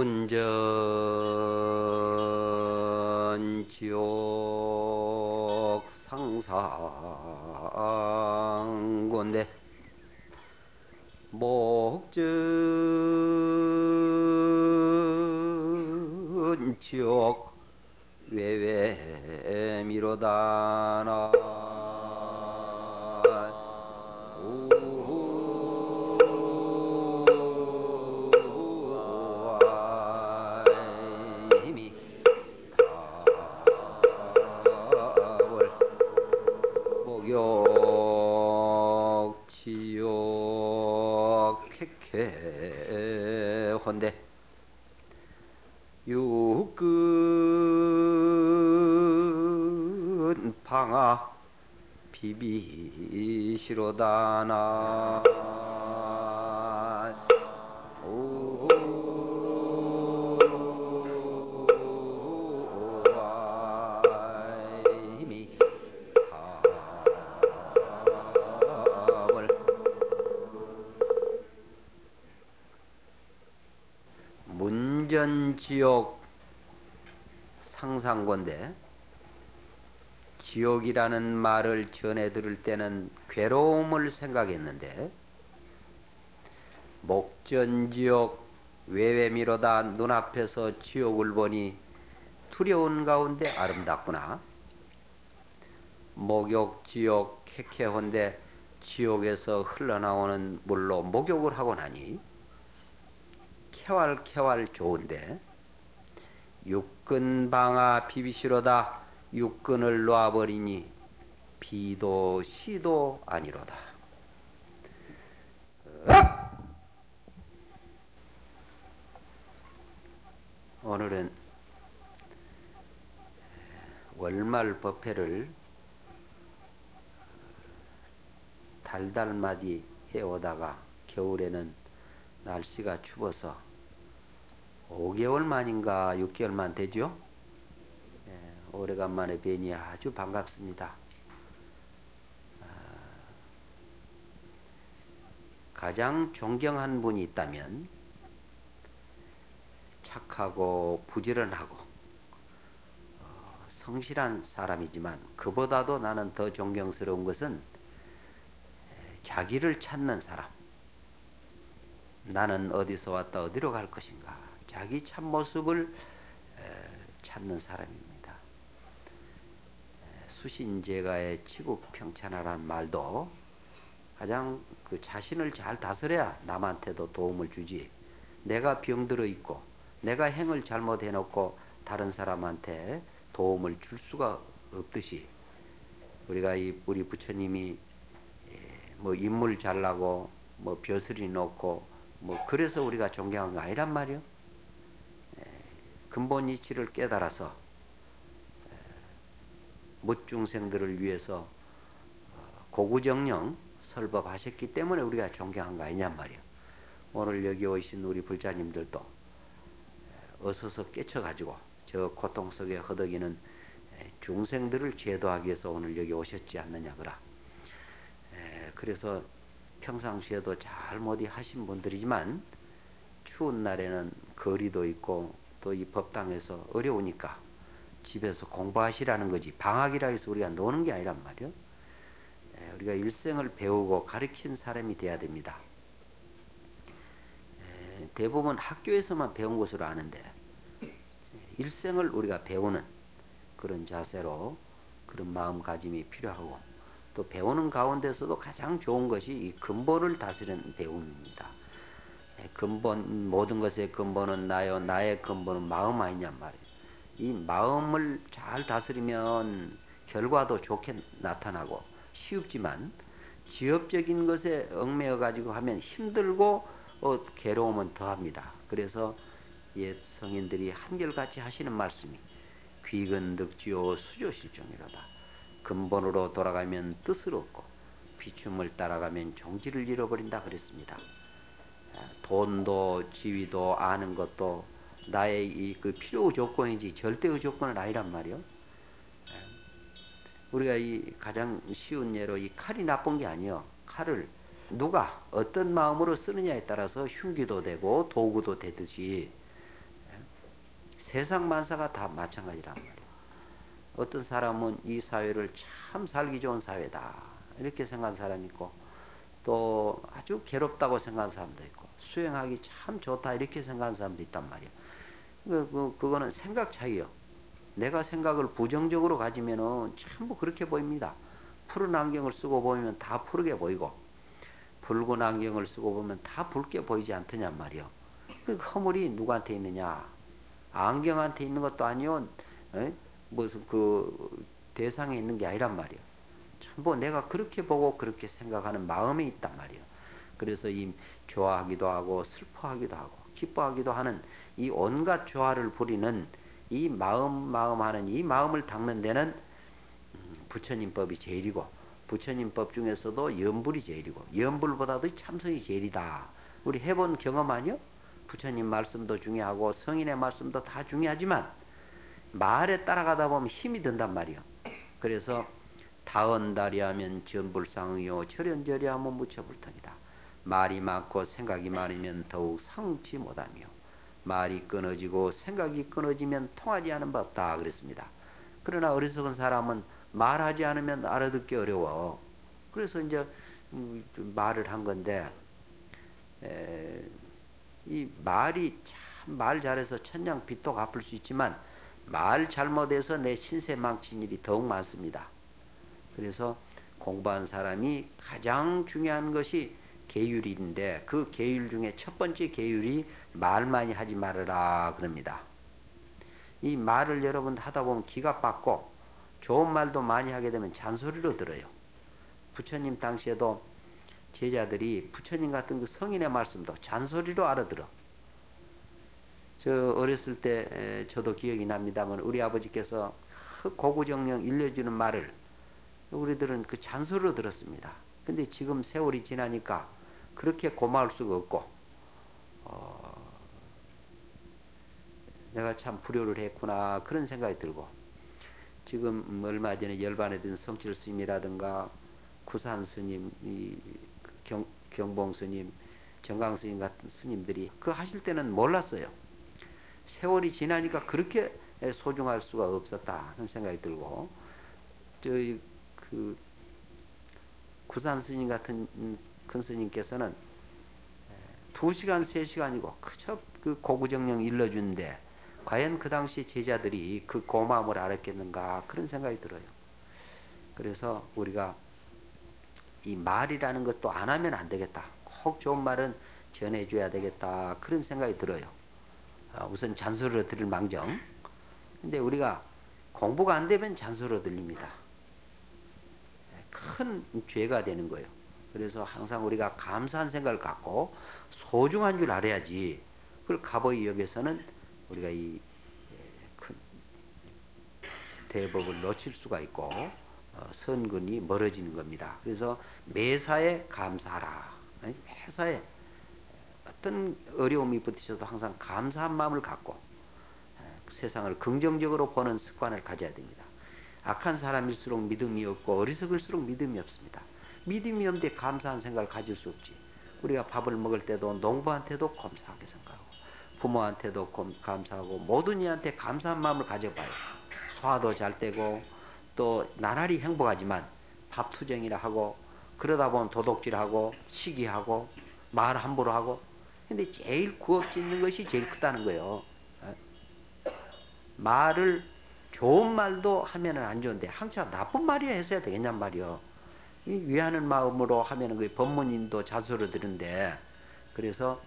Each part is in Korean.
문전 지옥 상상곤데 목전 비 지옥이라는 말을 전해 들을 때는 괴로움을 생각했는데 목전지옥 외외미로다 눈앞에서 지옥을 보니 두려운 가운데 아름답구나. 목욕지옥 캐캐혼데 지옥에서 흘러나오는 물로 목욕을 하고 나니 쾌활쾌활 좋은데 육근방아 비비시로다 육근을 놔버리니 비도 시도 아니로다. 오늘은 월말 법회를 달달마디 해오다가 겨울에는 날씨가 추워서 5개월 만인가 6개월만 되죠? 예, 오래간만에 뵈니 아주 반갑습니다. 아, 가장 존경한 분이 있다면 착하고 부지런하고 어, 성실한 사람이지만 그보다도 나는 더 존경스러운 것은 자기를 찾는 사람. 나는 어디서 왔다 어디로 갈 것인가. 자기 참모습을 찾는 사람입니다. 수신제가의 치국 평천하라는 말도 가장 그 자신을 잘 다스려야 남한테도 도움을 주지. 내가 병들어 있고 내가 행을 잘못해 놓고 다른 사람한테 도움을 줄 수가 없듯이 우리가 이 우리 부처님이 뭐 인물 잘나고 뭐 벼슬이 놓고 뭐 그래서 우리가 존경한 거 아니란 말이요. 근본 이치를 깨달아서 묻중생들을 위해서 어, 고구정령 설법하셨기 때문에 우리가 존경한 거 아니냔 말이요. 오늘 여기 오신 우리 불자님들도 어서서 깨쳐가지고 저 고통 속에 허덕이는 중생들을 제도하기 위해서 오늘 여기 오셨지 않느냐 그라. 그래서 평상시에도 잘 못이 하신 분들이지만 추운 날에는 거리도 있고 또 이 법당에서 어려우니까 집에서 공부하시라는 거지 방학이라 해서 우리가 노는 게 아니란 말이요. 우리가 일생을 배우고 가르친 사람이 돼야 됩니다. 대부분 학교에서만 배운 것으로 아는데 일생을 우리가 배우는 그런 자세로 그런 마음가짐이 필요하고 또 배우는 가운데서도 가장 좋은 것이 이 근본을 다스리는 배움입니다. 근본 모든 것의 근본은 나요. 나의 근본은 마음 아니냔 말이에요. 이 마음을 잘 다스리면 결과도 좋게 나타나고 쉬웁지만 지엽적인 것에 얽매여 가지고 하면 힘들고 어, 괴로움은 더합니다. 그래서 옛 성인들이 한결같이 하시는 말씀이 귀근 득지요 수조실종이로다. 근본으로 돌아가면 뜻을 얻고 비춤을 따라가면 종지를 잃어버린다 그랬습니다. 돈도 지위도 아는 것도 나의 이 그 필요 조건이지 절대의 조건은 아니란 말이요. 우리가 이 가장 쉬운 예로 이 칼이 나쁜 게 아니요. 칼을 누가 어떤 마음으로 쓰느냐에 따라서 흉기도 되고 도구도 되듯이 세상 만사가 다 마찬가지란 말이에요. 어떤 사람은 이 사회를 참 살기 좋은 사회다 이렇게 생각하는 사람이 있고 또 아주 괴롭다고 생각하는 사람도 있고 수행하기 참 좋다 이렇게 생각하는 사람도 있단 말이에요. 그, 그, 그거는 생각 차이요. 내가 생각을 부정적으로 가지면은 전부 그렇게 보입니다. 푸른 안경을 쓰고 보면 다 푸르게 보이고 붉은 안경을 쓰고 보면 다 붉게 보이지 않더냔 말이요. 그 허물이 누구한테 있느냐? 안경한테 있는 것도 아니요. 에? 무슨 그 대상에 있는 게 아니란 말이요. 전부 내가 그렇게 보고 그렇게 생각하는 마음이 있단 말이요. 그래서 이 좋아하기도 하고 슬퍼하기도 하고 기뻐하기도 하는 이 온갖 조화를 부리는 이 마음 마음 하는 이 마음을 닦는 데는 음, 부처님 법이 제일이고 부처님 법 중에서도 연불이 제일이고 연불보다도 참선이 제일이다. 우리 해본 경험 아니요? 부처님 말씀도 중요하고 성인의 말씀도 다 중요하지만 말에 따라가다 보면 힘이 든단 말이요. 그래서 다언다리 하면 전불상이요 철연절이 하면 무처불통이다. 말이 많고 생각이 많으면 더욱 상치 못하며 말이 끊어지고 생각이 끊어지면 통하지 않은 법 없다 그랬습니다. 그러나 어리석은 사람은 말하지 않으면 알아듣기 어려워. 그래서 이제 음, 말을 한 건데 에, 이 말이 참 말 잘해서 천냥 빚도 갚을 수 있지만 말 잘못해서 내 신세 망친 일이 더욱 많습니다. 그래서 공부한 사람이 가장 중요한 것이 계율인데 그 계율 중에 첫 번째 계율이 말 많이 하지 말아라 그럽니다. 이 말을 여러분 하다 보면 기가 빠고 좋은 말도 많이 하게 되면 잔소리로 들어요. 부처님 당시에도 제자들이 부처님 같은 그 성인의 말씀도 잔소리로 알아들어. 저 어렸을 때 저도 기억이 납니다만 우리 아버지께서 고구정령 일려주는 말을 우리들은 그 잔소리로 들었습니다. 근데 지금 세월이 지나니까 그렇게 고마울 수가 없고 어, 내가 참 불효를 했구나 그런 생각이 들고 지금 얼마 전에 열반에 든 성질 스님이라든가 구산 스님, 경, 경봉 스님, 정강 스님 같은 스님들이 그 하실 때는 몰랐어요. 세월이 지나니까 그렇게 소중할 수가 없었다 하는 생각이 들고 저희 그 구산 스님 같은 큰 스님께서는 두 시간 세 시간이고 그저 그 고구정령 일러준데 과연 그 당시 제자들이 그 고마움을 알았겠는가 그런 생각이 들어요. 그래서 우리가 이 말이라는 것도 안 하면 안 되겠다. 꼭 좋은 말은 전해줘야 되겠다. 그런 생각이 들어요. 어, 우선 잔소리로 들을 망정. 근데 우리가 공부가 안 되면 잔소리로 들립니다. 큰 죄가 되는 거예요. 그래서 항상 우리가 감사한 생각을 갖고 소중한 줄 알아야지. 그걸 가보이 역에서는 우리가 이 큰 대법을 놓칠 수가 있고 어, 선근이 멀어지는 겁니다. 그래서 매사에 감사하라. 회사에 어떤 어려움이 부딪혀도 항상 감사한 마음을 갖고 세상을 긍정적으로 보는 습관을 가져야 됩니다. 악한 사람일수록 믿음이 없고 어리석을수록 믿음이 없습니다. 믿음이 없는데 감사한 생각을 가질 수 없지. 우리가 밥을 먹을 때도 농부한테도 감사하게 생각하고 부모한테도 감사하고 모든 이한테 감사한 마음을 가져봐요. 소화도 잘 되고 또 나날이 행복하지만 밥투정이라 하고 그러다 보면 도둑질하고 시기하고 말 함부로 하고 근데 제일 구업짓는 것이 제일 크다는 거예요. 어? 말을 좋은 말도 하면은 안 좋은데 항상 나쁜 말이야 했어야 되겠냔 말이요. 위하는 마음으로 하면은 그 법문인도 자수로 들은데 그래서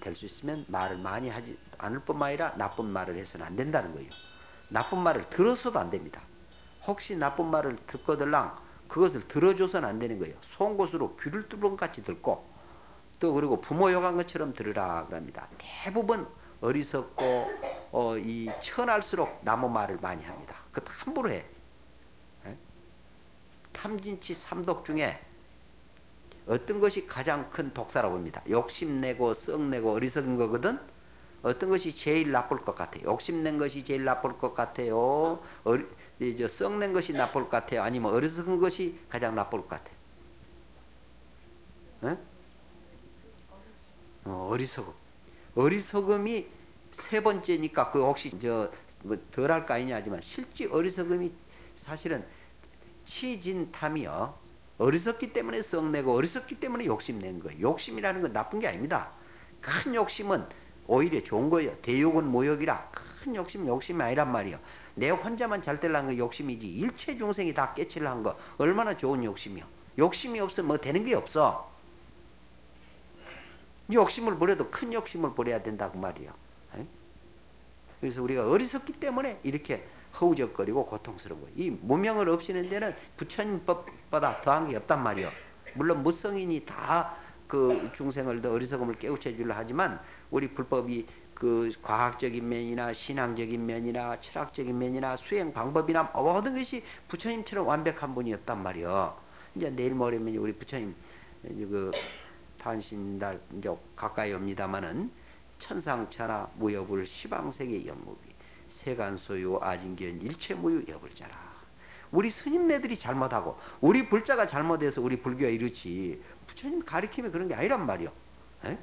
될 수 있으면 말을 많이 하지 않을 뿐만 아니라 나쁜 말을 해서는 안 된다는 거예요. 나쁜 말을 들어서도 안 됩니다. 혹시 나쁜 말을 듣거들랑 그것을 들어줘서는 안 되는 거예요. 송곳으로 귀를 뚫은 같이 듣고 또 그리고 부모 욕한 것처럼 들으라 그럽니다. 대부분 어리석고 어, 이 천할수록 나무 말을 많이 합니다. 그 함부로 해. 에? 탐진치 삼독 중에 어떤 것이 가장 큰 독사라고 봅니다. 욕심내고 썩내고 어리석은 거거든. 어떤 것이 제일 나쁠 것 같아요. 욕심낸 것이 제일 나쁠 것 같아요. 어리, 저 썩낸 것이 나쁠 것 같아요. 아니면 어리석은 것이 가장 나쁠 것 같아요. 에? 어, 어리석음. 어리석음이 세 번째니까 그 혹시 저 뭐 덜할 거 아니냐 하지만 실제 어리석음이 사실은 치진탐이요. 어리석기 때문에 썩내고 어리석기 때문에 욕심낸 거예요. 욕심이라는 건 나쁜 게 아닙니다. 큰 욕심은 오히려 좋은 거예요. 대욕은 모욕이라 큰 욕심 욕심이 아니란 말이에요. 내 혼자만 잘 되려는 거 욕심이지 일체 중생이 다 깨치려는 거 얼마나 좋은 욕심이요. 욕심이 없으면 뭐 되는 게 없어. 욕심을 부려도 큰 욕심을 부려야 된다고 말이에요. 그래서 우리가 어리석기 때문에 이렇게 허우적거리고 고통스러운 거예요. 이 무명을 없이는 데는 부처님법보다 더한 게 없단 말이에요. 물론 무성인이 다 그 중생을 더 어리석음을 깨우쳐 주려 하지만 우리 불법이 그 과학적인 면이나 신앙적인 면이나 철학적인 면이나 수행 방법이나 모든 것이 부처님처럼 완벽한 분이 없단 말이에요. 이제 내일 모레면 우리 부처님 그 탄신날 이제 가까이 옵니다마는 천상천하 무여불 시방세계 영무비 세간소유 아진견 일체무유 여불자라. 우리 스님네들이 잘못하고 우리 불자가 잘못해서 우리 불교가 이렇지 부처님 가르침이 그런 게 아니란 말이요. 에?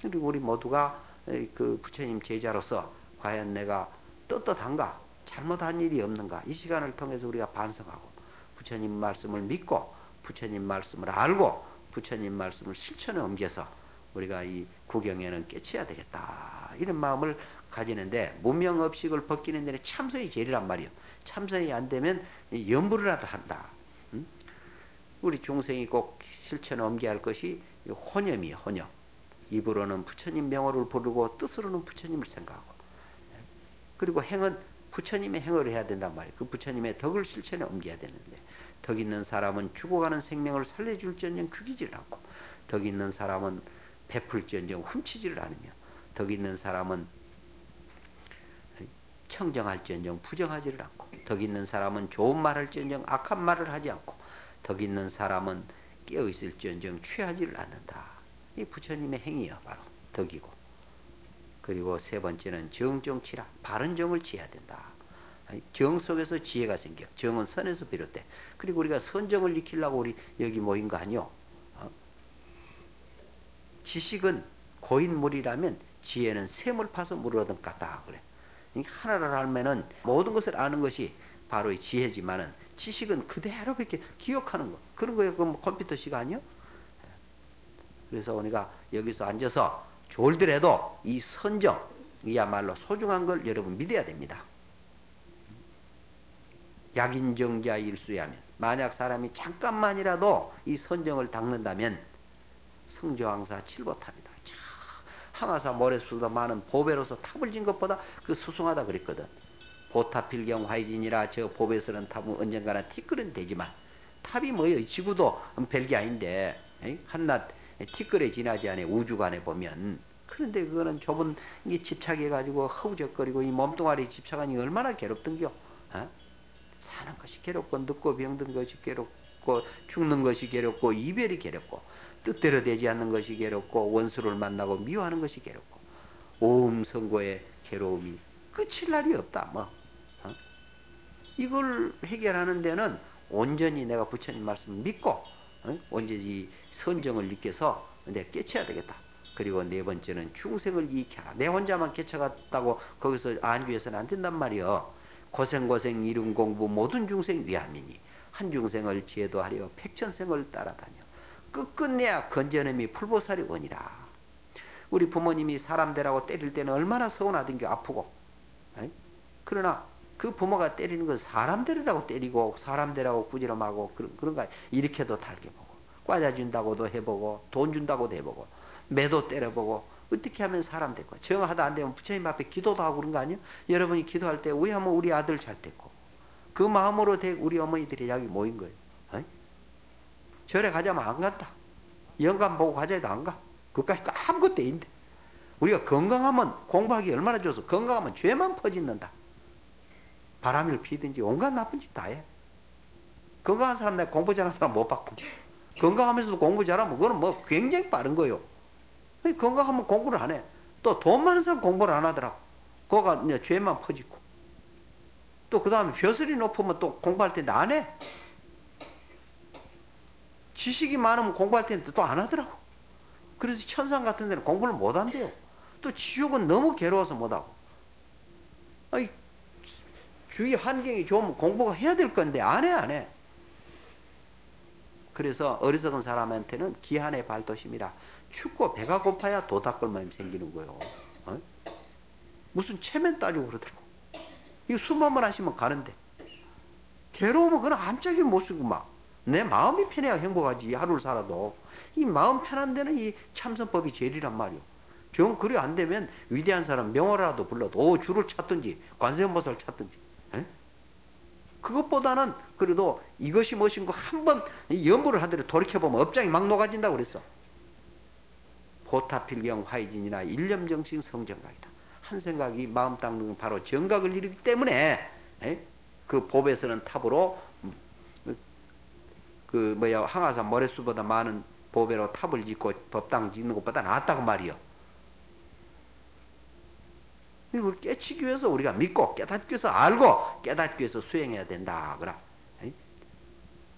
그리고 우리 모두가 그 부처님 제자로서 과연 내가 떳떳한가 잘못한 일이 없는가 이 시간을 통해서 우리가 반성하고 부처님 말씀을 믿고 부처님 말씀을 알고 부처님 말씀을 실천에 옮겨서 우리가 이 구경에는 깨쳐야 되겠다 이런 마음을 가지는데 문명업식을 벗기는 데는 참선이 제일이란 말이에요. 참선이 안 되면 연부라도 한다. 응? 우리 중생이 꼭 실천에 옮겨야 할 것이 혼념이에요. 혼념. 입으로는 부처님 명호를 부르고 뜻으로는 부처님을 생각하고 그리고 행은 부처님의 행을 해야 된단 말이에요. 그 부처님의 덕을 실천에 옮겨야 되는데 덕 있는 사람은 죽어가는 생명을 살려줄지언정 죽이지를 않고 덕 있는 사람은 베풀지언정 훔치지를 않으며 덕 있는 사람은 청정할지언정 부정하지를 않고 덕 있는 사람은 좋은 말 할지언정 악한 말을 하지 않고 덕 있는 사람은 깨어 있을지언정 취하지를 않는다. 이 부처님의 행위야 바로 덕이고 그리고 세 번째는 정정치라 바른 정을 지어야 된다. 정 속에서 지혜가 생겨. 정은 선에서 비롯돼. 그리고 우리가 선정을 익히려고 우리 여기 모인 거 아니요. 어? 지식은 고인물이라면 지혜는 샘을 파서 물을 얻은 같다 그래. 하나를 알면은 모든 것을 아는 것이 바로 지혜지만은 지식은 그대로 이렇게 기억하는 거. 그런 거에 그 컴퓨터 시간이요? 그래서 우리가 여기서 앉아서 졸더라도 이 선정, 이야말로 소중한 걸 여러분 믿어야 됩니다. 약인정자 일수야면 만약 사람이 잠깐만이라도 이 선정을 닦는다면 성조항사 칠보탑이다. 항아사 모래수보다 많은 보배로서 탑을 진 것보다 그 수승하다 그랬거든. 보탑필경 화이진이라 저 보배스런 탑은 언젠가나 티끌은 되지만 탑이 뭐예요? 지구도 별게 아닌데 한낱 티끌에 지나지 않아 우주관에 보면 그런데 그거는 좁은 게 집착해가지고 허우적거리고 이 몸뚱아리 집착하니 얼마나 괴롭던겨. 어? 사는 것이 괴롭고 늙고 병든 것이 괴롭고 죽는 것이 괴롭고 이별이 괴롭고 뜻대로 되지 않는 것이 괴롭고 원수를 만나고 미워하는 것이 괴롭고 오음 선고의 괴로움이 끝일 날이 없다. 뭐 어? 이걸 해결하는 데는 온전히 내가 부처님 말씀을 믿고 어? 온전히 선정을 느껴서 내가 깨쳐야 되겠다. 그리고 네 번째는 중생을 이익해라. 내 혼자만 깨쳐갔다고 거기서 안주해서는 안 된단 말이요. 고생고생 이룬 공부 모든 중생 위함이니 한 중생을 제도하려 백천생을 따라다녀 끝끝내야 건전함이 풀보살이 원이라 우리 부모님이 사람 되라고 때릴 때는 얼마나 서운하던게 아프고 에이? 그러나 그 부모가 때리는 건 사람 되라고 때리고 사람 되라고 꾸지람하고 그런, 그런가 이렇게도 달게 보고 과자 준다고도 해보고 돈 준다고도 해보고 매도 때려보고 어떻게 하면 사람 될까? 정하다 안 되면 부처님 앞에 기도도 하고 그런 거 아니에요? 여러분이 기도할 때 왜 하면 우리 아들 잘 됐고 그 마음으로 우리 어머니들이 여기 모인 거예요. 절에 가자면 안 간다. 영감 보고 가자 해도 안 가. 그까지 아무것도 인데 우리가 건강하면 공부하기 얼마나 좋아서 건강하면 죄만 퍼짓는다. 바람을 피든지 온갖 나쁜 짓 다 해. 건강한 사람 내가 공부 잘하는 사람 못 받고 건강하면서도 공부 잘하면 그거는 뭐 굉장히 빠른 거요. 건강하면 공부를 안 해. 또 돈 많은 사람 공부를 안 하더라고. 그거가 이제 죄만 퍼지고. 또 그 다음에 벼슬이 높으면 또 공부할 텐데 안 해. 지식이 많으면 공부할 텐데 또 안 하더라고. 그래서 천상 같은 데는 공부를 못 한대요. 또 지옥은 너무 괴로워서 못 하고. 아이, 주위 환경이 좋으면 공부가 해야 될 건데 안 해, 안 해. 그래서 어리석은 사람한테는 기한의 발도심이라 춥고 배가 고파야 도닥걸만 생기는 거예요. 어? 무슨 체면 따지고 그러더라고. 이거 수만 번 하시면 가는데. 괴로우면 그냥 한짝이 못 쓰고 막. 내 마음이 편해야 행복하지, 하루를 살아도. 이 마음 편한 데는 이 참선법이 제일이란 말이오. 정 그리 안 되면 위대한 사람 명호라도 불러도 오 줄을 찾든지 관세음보살 찾든지 에? 그것보다는 그래도 이것이 무엇인 거 한번 연부를 하더라도 돌이켜보면 업장이 막 녹아진다고 그랬어 포타필경 화이진이나 일념정신 성정각이다 한 생각이 마음 닦는 바로 정각을 이루기 때문에 에? 그 법에서는 탑으로 그 뭐야 항아산 모래수보다 많은 보배로 탑을 짓고 법당 짓는 것보다 낫다고 말이요. 이걸 깨치기 위해서 우리가 믿고 깨닫기 위해서 알고 깨닫기 위해서 수행해야 된다. 그라.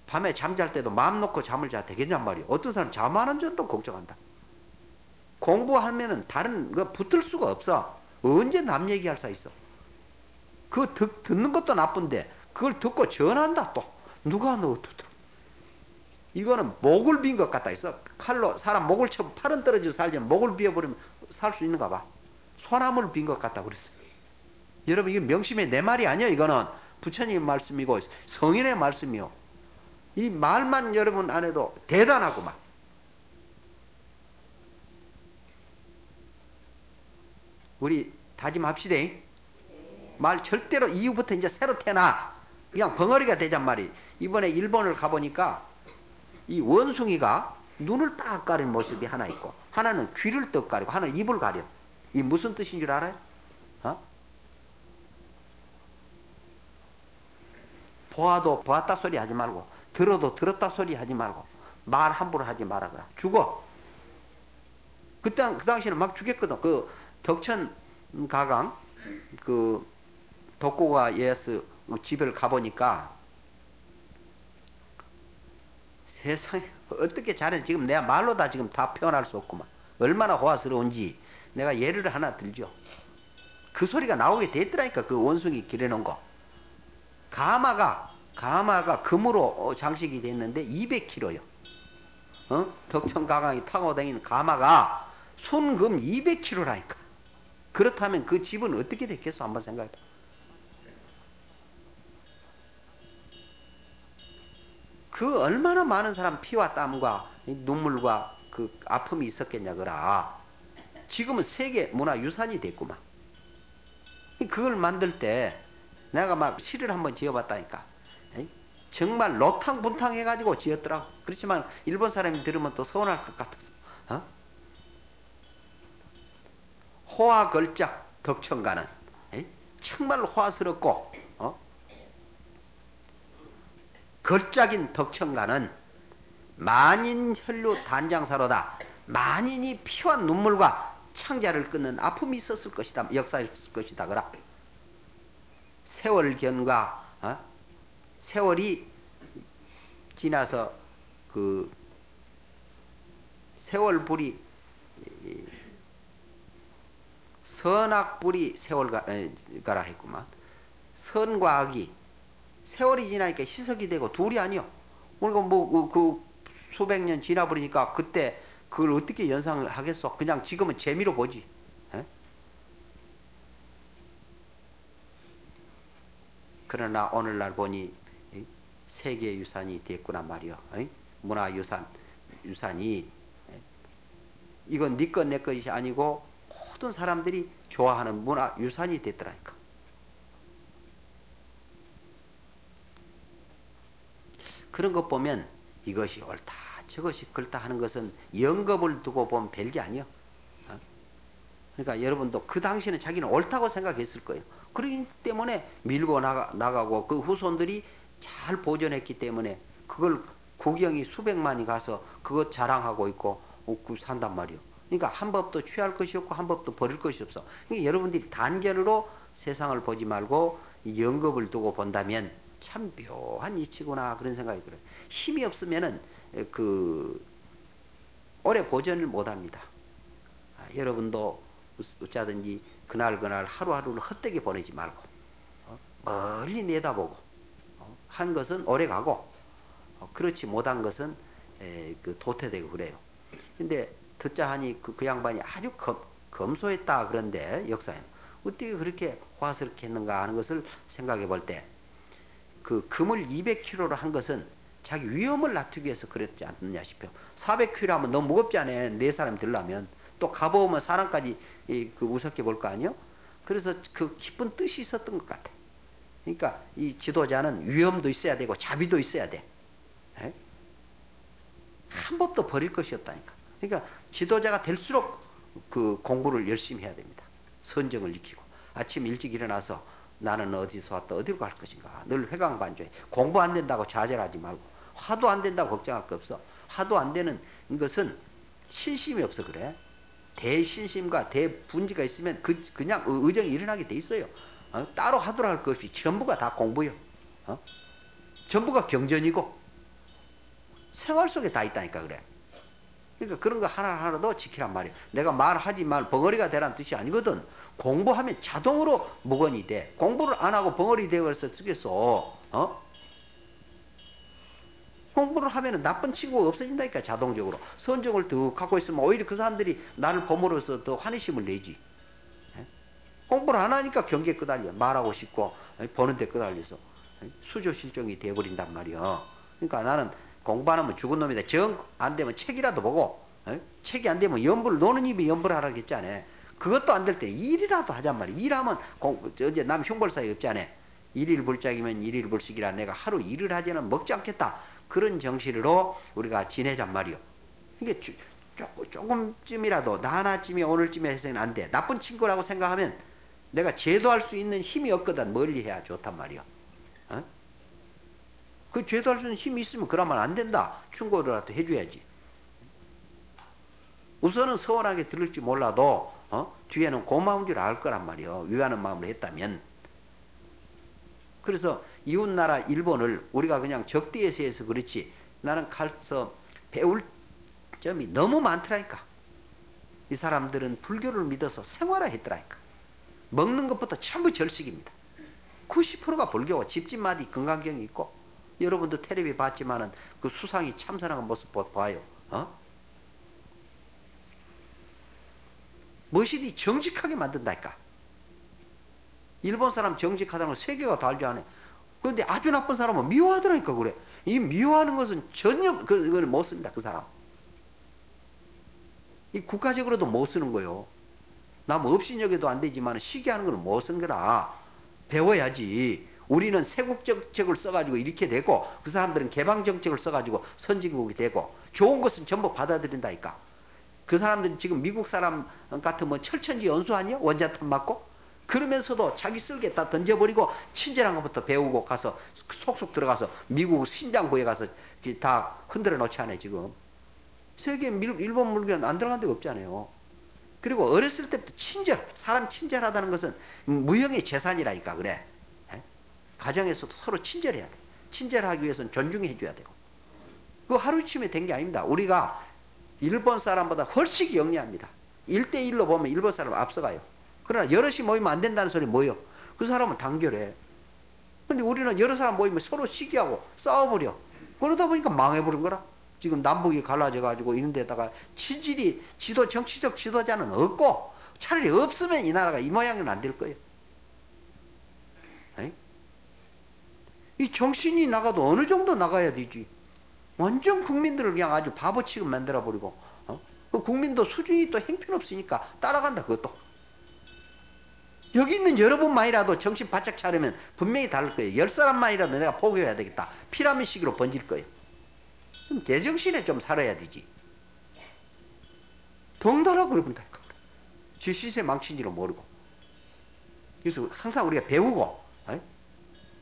밤에 잠잘 때도 마음 놓고 잠을 자 되겠냔 말이야. 어떤 사람 잠하는 점도 걱정한다. 공부하면은 다른 거 붙을 수가 없어. 언제 남 얘기할 수 있어. 듣, 듣는 것도 나쁜데 그걸 듣고 전한다 또. 누가 너 듣더라. 이거는 목을 빈 것 같다 있어. 칼로 사람 목을 쳐 팔은 떨어지고 살지 목을 비워버리면 살 수 있는가 봐. 소나무를 빈 것 같다 그랬어요. 여러분 이게 명심의 내 말이 아니야 이거는 부처님 말씀이고 성인의 말씀이요. 이 말만 여러분 안 해도 대단하구만. 우리 다짐합시다. 말 절대로 이후부터 이제 새로 태나 그냥 벙어리가 되잔 말이. 이번에 일본을 가보니까 이 원숭이가 눈을 딱 가린 모습이 하나 있고 하나는 귀를 떡 가리고 하나는 입을 가려. 이 무슨 뜻인 줄 알아요? 어? 보아도 보았다 소리 하지 말고 들어도 들었다 소리 하지 말고 말 함부로 하지 말아라. 죽어. 그때 그 당시에는 막 죽였거든. 그 덕천 가강 그 도쿠가와 이에야스 집을 가보니까 세상에 어떻게 잘했는지 지금 내가 말로 다 지금 다 표현할 수 없구만. 얼마나 호화스러운지 내가 예를 하나 들죠. 그 소리가 나오게 됐더라니까 그 원숭이 기르는 거. 가마가 가마가 금으로 어, 장식이 됐는데 200kg요. 어? 덕천 가강이 타고 다니는 가마가 손금 200kg라니까. 그렇다면 그 집은 어떻게 됐겠어? 한번 생각해봐. 그 얼마나 많은 사람 피와 땀과 눈물과 그 아픔이 있었겠냐 그라. 지금은 세계 문화 유산이 됐구만. 그걸 만들 때 내가 막 시를 한번 지어봤다니까. 정말 로탕분탕 해가지고 지었더라고. 그렇지만 일본 사람이 들으면 또 서운할 것 같아서. 어? 호화 걸작 덕천가는 정말 호화스럽고 어? 걸작인 덕천가는 만인 혈류 단장사로다. 만인이 피와 눈물과 창자를 끊는 아픔이 있었을 것이다. 역사였을 것이다. 그라. 세월견과 어? 세월이 지나서 그 세월불이 선악불이 세월가라 했구만. 선과 악이 세월이 지나니까 희석이 되고 둘이 아니요. 우리가 뭐그 그 수백 년 지나버리니까 그때 그걸 어떻게 연상을 하겠어? 그냥 지금은 재미로 보지. 에? 그러나 오늘날 보니 세계 유산이 됐구나 말이요. 문화 유산 유산이 이건 네것내 것이 아니고 모든 사람들이 좋아하는 문화 유산이 됐더라니까. 그런 것 보면 이것이 옳다. 저것이 그렇다 하는 것은 영겁을 두고 보면 별게 아니요. 어? 그러니까 여러분도 그 당시에는 자기는 옳다고 생각했을 거예요. 그렇기 때문에 밀고 나가, 나가고 그 후손들이 잘 보존했기 때문에 그걸 국영이 수백만이 가서 그것 자랑하고 있고 그 산단 말이요. 그러니까 한 법도 취할 것이 없고 한 법도 버릴 것이 없어. 그러니까 여러분들이 단결로 세상을 보지 말고 영겁을 두고 본다면 참 묘한 이치구나 그런 생각이 들어요. 힘이 없으면은 그 오래 보존을 못합니다. 아, 여러분도 어쩌든지 그날 그날 하루하루를 헛되게 보내지 말고 어? 멀리 내다보고 어? 한 것은 오래 가고 어, 그렇지 못한 것은 에, 그 도태되고 그래요. 근데 듣자 하니 그, 그 양반이 아주 검, 검소했다 그런데 역사에 어떻게 그렇게 화스럽게 했는가 하는 것을 생각해 볼때 그 금을 200kg로 한 것은 자기 위험을 낮추기 위해서 그랬지 않느냐 싶어요. 400kg 하면 너무 무겁지 않아요. 네 사람 들라면. 또 가보면 사람까지 그 우습게 볼 거 아니요? 그래서 그 깊은 뜻이 있었던 것 같아. 그러니까 이 지도자는 위험도 있어야 되고 자비도 있어야 돼. 에? 한 법도 버릴 것이 없다니까. 그러니까 지도자가 될수록 그 공부를 열심히 해야 됩니다. 선정을 지키고 아침 일찍 일어나서 나는 어디서 왔다 어디로 갈 것인가 늘 회광반조해 공부 안 된다고 좌절하지 말고 화도 안 된다고 걱정할 거 없어 화도 안 되는 것은 신심이 없어 그래 대신심과 대분지가 있으면 그, 그냥 의정이 일어나게 돼 있어요 어? 따로 하도록 할 것 없이 전부가 다 공부요 어? 전부가 경전이고 생활 속에 다 있다니까 그래 그러니까 그런 거 하나하나도 지키란 말이야. 내가 말하지 말 벙어리가 되라는 뜻이 아니거든. 공부하면 자동으로 무건이 돼. 공부를 안 하고 벙어리 되어서 쓰겠어. 어? 공부를 하면 나쁜 친구가 없어진다니까 자동적으로. 선정을 더 갖고 있으면 오히려 그 사람들이 나를 범으로써 더 환희심을 내지. 에? 공부를 안 하니까 경계에 끄달려. 말하고 싶고 보는 데 끄달려서 수조실종이 돼버린단 말이야. 그러니까 나는 공부 안 하면 죽은 놈이다. 정 안 되면 책이라도 보고 에? 책이 안 되면 연불 노는 입이 연불 하라고 했잖아. 그것도 안 될 때 일이라도 하잔 말이야. 일하면 공, 어제 남 흉벌사에 없잖아. 일일 불짝이면 일일 불식이라 내가 하루 일을 하지는 먹지 않겠다. 그런 정신으로 우리가 지내잔 말이요. 이게 조금, 조금쯤이라도 나 하나쯤이 오늘쯤에 해서는 안 돼. 나쁜 친구라고 생각하면 내가 제도할 수 있는 힘이 없거든. 멀리 해야 좋단 말이요. 어? 그 죄도할 수 있는 힘이 있으면 그러면 안 된다. 충고라도 해줘야지. 우선은 서운하게 들을지 몰라도 어? 뒤에는 고마운 줄 알 거란 말이요. 위하는 마음으로 했다면. 그래서 이웃나라 일본을 우리가 그냥 적대에서 그렇지 나는 가서 배울 점이 너무 많더라니까. 이 사람들은 불교를 믿어서 생활화했더라니까. 먹는 것부터 전부 절식입니다. 90%가 불교고 집집마다 건강경이 있고 여러분도 텔레비 봤지만은 그 수상이 참선하는 모습 봐요. 어? 무엇이든 정직하게 만든다니까. 일본 사람 정직하다는 걸 세계가 다 알지 않아. 그런데 아주 나쁜 사람은 미워하더라니까 그래. 이 미워하는 것은 전혀 그, 그걸 못 씁니다. 그 사람. 이 국가적으로도 못 쓰는 거요. 남 업신여겨도 안 되지만 시기하는 건 못 쓴 거라. 배워야지. 우리는 세국 정책을 써가지고 이렇게 되고 그 사람들은 개방 정책을 써가지고 선진국이 되고 좋은 것은 전부 받아들인다니까. 그 사람들은 지금 미국 사람 같은 뭐 철천지 연수 아니야? 원자탄 맞고? 그러면서도 자기 쓸게 다 던져버리고 친절한 것부터 배우고 가서 속속 들어가서 미국 신장부에 가서 다 흔들어 놓지 않아요 지금. 세계 일본 물건 안 들어간 데가 없잖아요. 그리고 어렸을 때부터 친절, 사람 친절하다는 것은 무형의 재산이라니까 그래. 가정에서도 서로 친절해야 돼. 친절하기 위해서는 존중해 줘야 되고. 그 하루치에 된 게 아닙니다. 우리가 일본 사람보다 훨씬 영리합니다. 1대1로 보면 일본 사람 앞서가요. 그러나 여럿이 모이면 안 된다는 소리 뭐요? 그 사람은 단결해. 근데 우리는 여러 사람 모이면 서로 시기하고 싸워버려. 그러다 보니까 망해버린 거라. 지금 남북이 갈라져 가지고 이런 데다가 치질이 지도 정치적 지도자는 없고 차라리 없으면 이 나라가 이 모양은 안 될 거예요. 이 정신이 나가도 어느 정도 나가야 되지. 완전 국민들을 그냥 아주 바보 취급 만들어 버리고, 어? 그 국민도 수준이 또 행편없으니까 따라간다, 그것도. 여기 있는 여러분만이라도 정신 바짝 차리면 분명히 다를 거예요. 열 사람만이라도 내가 포기해야 되겠다. 피라미식으로 번질 거예요. 그럼 제정신에 좀 살아야 되지. 덩달아 그러면 지 시세 망친지를 모르고. 그래서 항상 우리가 배우고,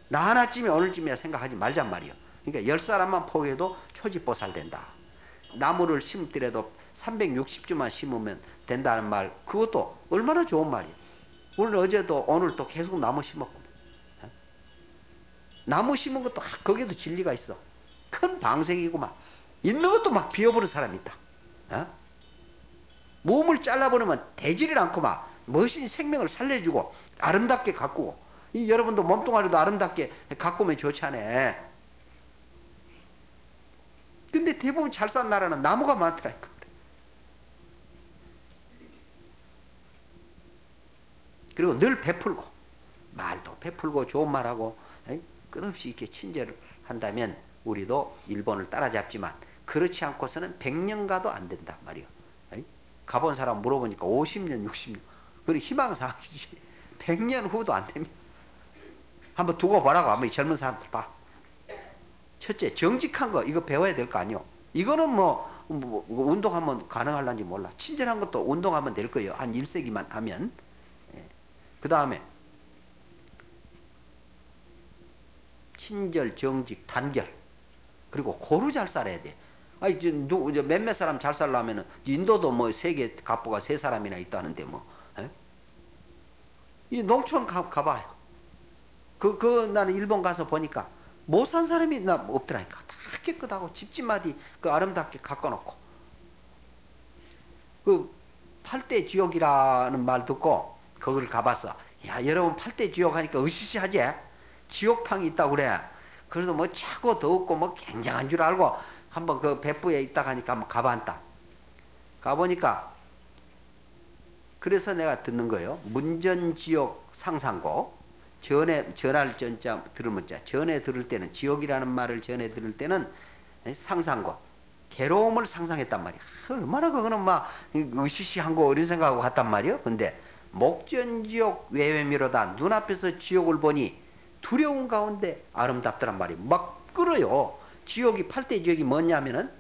나 하나쯤에 오늘쯤이야 생각하지 말잔 말이요. 그러니까 열 사람만 포기해도 초지보살 된다. 나무를 심더라도 360주만 심으면 된다는 말, 그것도 얼마나 좋은 말이에요. 오늘 어제도 오늘도 계속 나무 심었고. 나무 심은 것도 거기도 진리가 있어. 큰 방생이구만. 있는 것도 막 비워버린 사람이 있다. 어? 몸을 잘라버리면 되지를 않고 막 멋진 생명을 살려주고 아름답게 가꾸고 이 여러분도 몸뚱아리도 아름답게 가꾸면 좋잖아. 근데 대부분 잘 산 나라는 나무가 많더라니까. 그리고 늘 베풀고 말도 베풀고 좋은 말하고 끝없이 이렇게 친절을 한다면 우리도 일본을 따라잡지만 그렇지 않고서는 100년 가도 안 된단 말이요. 가본 사람 물어보니까 50년, 60년. 그리 희망사항이지. 100년 후도 안 됩니다. 한번 두고 보라고 한번 이 젊은 사람들 봐. 첫째, 정직한 거 이거 배워야 될 거 아니요. 이거는 뭐, 뭐, 운동하면 가능할란지 몰라. 친절한 것도 운동하면 될 거예요. 한 1세기만 하면. 예. 그 다음에 친절, 정직, 단결. 그리고 고루 잘 살아야 돼. 아, 이제 누, 이제 몇몇 사람 잘 살려면은 인도도 뭐 세계 갑부가 세 사람이나 있다는데 뭐. 에? 예? 이 농촌 가, 가봐요. 그, 그, 나는 일본 가서 보니까 못 산 사람이 나 없더라니까. 다 깨끗하고 집집마디 그 아름답게 가꿔놓고. 그, 팔대 지옥이라는 말 듣고 거기를 가봤어. 야, 여러분 팔대 지옥 하니까 으시시하지? 지옥탕이 있다고 그래. 그래서 뭐 차고 더웠고 뭐 굉장한 줄 알고 한번 그別府에 있다 가니까 한번 가봤다. 가보니까 그래서 내가 듣는 거예요. 문전지옥 상상고 전에 전할 전자 들으면 자 전에 들을 때는 지옥이라는 말을 전에 들을 때는 상상고 괴로움을 상상했단 말이야. 얼마나 그거는 막 으시시한 거 어린 생각하고 갔단 말이요. 근데 목전지옥 외외미로다 눈앞에서 지옥을 보니 두려운 가운데 아름답더란 말이에요. 막 끌어요. 지옥이 팔대 지옥이 뭐냐면은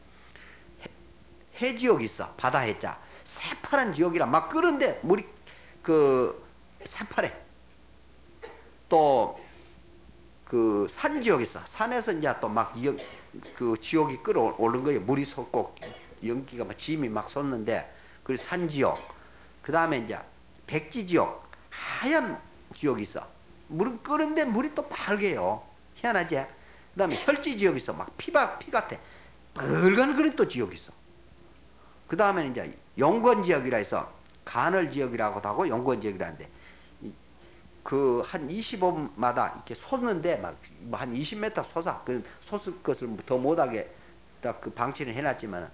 해, 지옥이 있어. 바다 해자. 새파란 지옥이라 막 끓는데 물이 그 새파래. 또 그 산 지옥이 있어. 산에서 이제 또 막 그 지옥이 끓어오른 거예요. 물이 솟고 연기가 막 짐이 막 솟는데 그 산 지옥. 그 다음에 이제 백지 지옥. 하얀 지옥이 있어. 물은 끓는데 물이 또 빨개요. 희한하지? 그 다음에 혈지 지역이 있어. 막 피박, 피 같아. 빨간 그런 또 지역이 있어. 그 다음에는 이제 용건 지역이라 해서 간헐 지역이라고도 하고 용건 지역이라는데 그 한 25마다 이렇게 솟는데 막한 20m 솟아. 그 솟을 것을 더 못하게 딱 그 방치를 해놨지만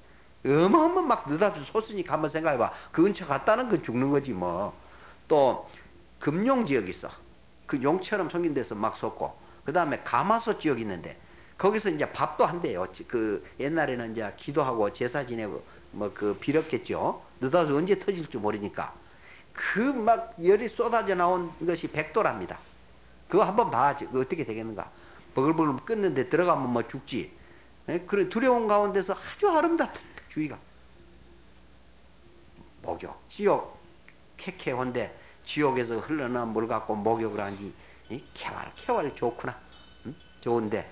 어마어마 막 느닷없이 솟으니까 한번 생각해봐. 그 근처 갔다는 건 죽는 거지 뭐. 또 금용 지역이 있어. 그 용처럼 생긴 데서 막 솟고 그 다음에 가마솥 지역이 있는데 거기서 이제 밥도 한대요. 그 옛날에는 이제 기도하고 제사 지내고 뭐 그 빌었겠죠. 늦어서 언제 터질지 모르니까 그 막 열이 쏟아져 나온 것이 백도랍니다. 그거 한번 봐. 그 어떻게 되겠는가. 버글버글 끓는데 들어가면 뭐 죽지. 예? 그래 두려운 가운데서 아주 아름답다. 주의가. 목욕, 지옥, 캐캐한데 지옥에서 흘러나온 물 갖고 목욕을 하니 개활 개활 좋구나 응? 좋은데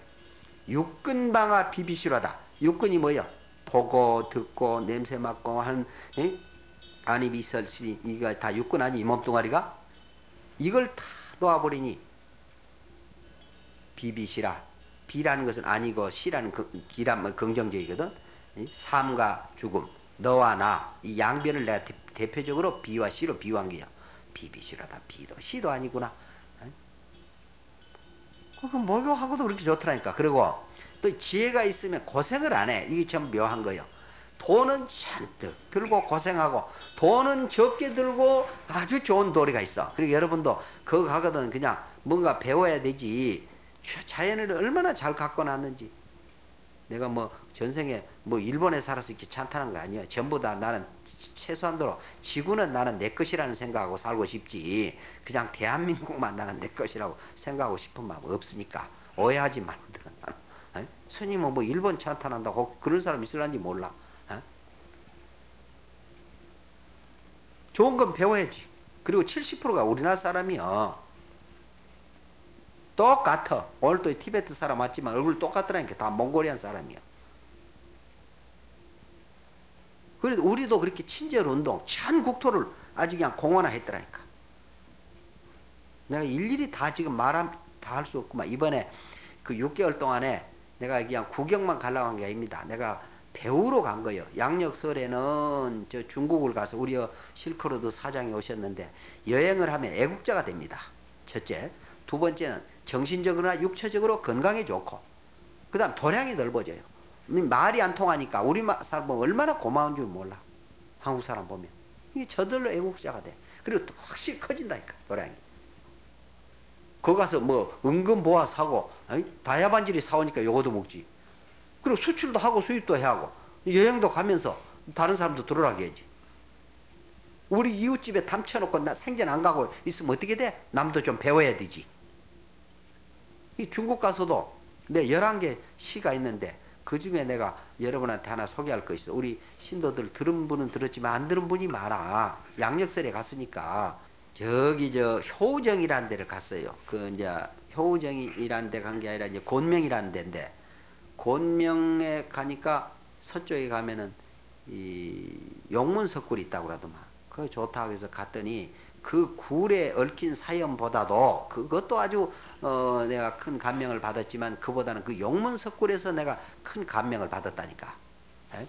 육근방아 비비시라다 육근이 뭐야 보고 듣고 냄새 맡고 한 응? 안입이 설시 이거 다 육근 아니 이 몸뚱아리가 이걸 다 놓아버리니 비비시라 비라는 것은 아니고 시라는 그, 기란 뭐 긍정적이거든 삶과 죽음 너와 나 이 양변을 내가 대, 표적으로 비와 시로 비유한 게야 비비시라다 비도 시도 아니구나. 그 목욕하고도 그렇게 좋더라니까. 그리고 또 지혜가 있으면 고생을 안 해. 이게 참 묘한 거예요. 돈은 잔뜩 들고 고생하고 돈은 적게 들고 아주 좋은 도리가 있어. 그리고 여러분도 그거 가거든 그냥 뭔가 배워야 되지. 자연을 얼마나 잘 갖고 놨는지. 내가 뭐 전생에 뭐 일본에 살아서 이렇게 찬탄한 거 아니야. 전부 다 나는 최소한도로 지구는 나는 내 것이라는 생각하고 살고 싶지. 그냥 대한민국만 나는 내 것이라고 생각하고 싶은 마음 없으니까 오해하지 말고 들어. 스님은 뭐 일본 찬탄한다고 그런 사람 있을란지 몰라. 에? 좋은 건 배워야지. 그리고 70%가 우리나라 사람이야. 똑같아. 오늘 또 티베트 사람 왔지만 얼굴 똑같더라니까. 다 몽골리안 사람이야. 그래도 우리도 그렇게 친절 운동, 전 국토를 아주 그냥 공헌화했더라니까. 내가 일일이 다 지금 말함 다 할 수 없구만. 이번에 그 6개월 동안에 내가 그냥 구경만 가려고 한 게 아닙니다. 내가 배우러 간 거예요. 양력설에는 저 중국을 가서 우리 실크로드 사장이 오셨는데 여행을 하면 애국자가 됩니다. 첫째. 두 번째는 정신적으로나 육체적으로 건강에 좋고 그 다음 도량이 넓어져요. 말이 안 통하니까 우리 사람 보면 얼마나 고마운 줄 몰라. 한국 사람 보면. 이게 저절로 애국자가 돼. 그리고 또 확실히 커진다니까, 도량이. 거기 가서 뭐 은근 보아 사고 아니? 다야반질이 사오니까 요거도 먹지. 그리고 수출도 하고 수입도 해야 하고 여행도 가면서 다른 사람도 들어라게 해야지. 우리 이웃집에 담쳐놓고 나 생전 안 가고 있으면 어떻게 돼? 남도 좀 배워야 되지. 이 중국 가서도 내 11개 시가 있는데 그 중에 내가 여러분한테 하나 소개할 거 있어. 우리 신도들 들은 분은 들었지만 안 들은 분이 많아. 양력설에 갔으니까 저기 저 효정이라는 데를 갔어요. 그 이제 효정이라는 데 간 게 아니라 이제 곤명이라는 데인데 곤명에 가니까 서쪽에 가면은 이 용문석굴이 있다고 그러더만. 그거 좋다 해서 갔더니 그 굴에 얽힌 사연보다도 그것도 아주 어 내가 큰 감명을 받았지만 그보다는 그 용문석굴에서 내가 큰 감명을 받았다니까. 에?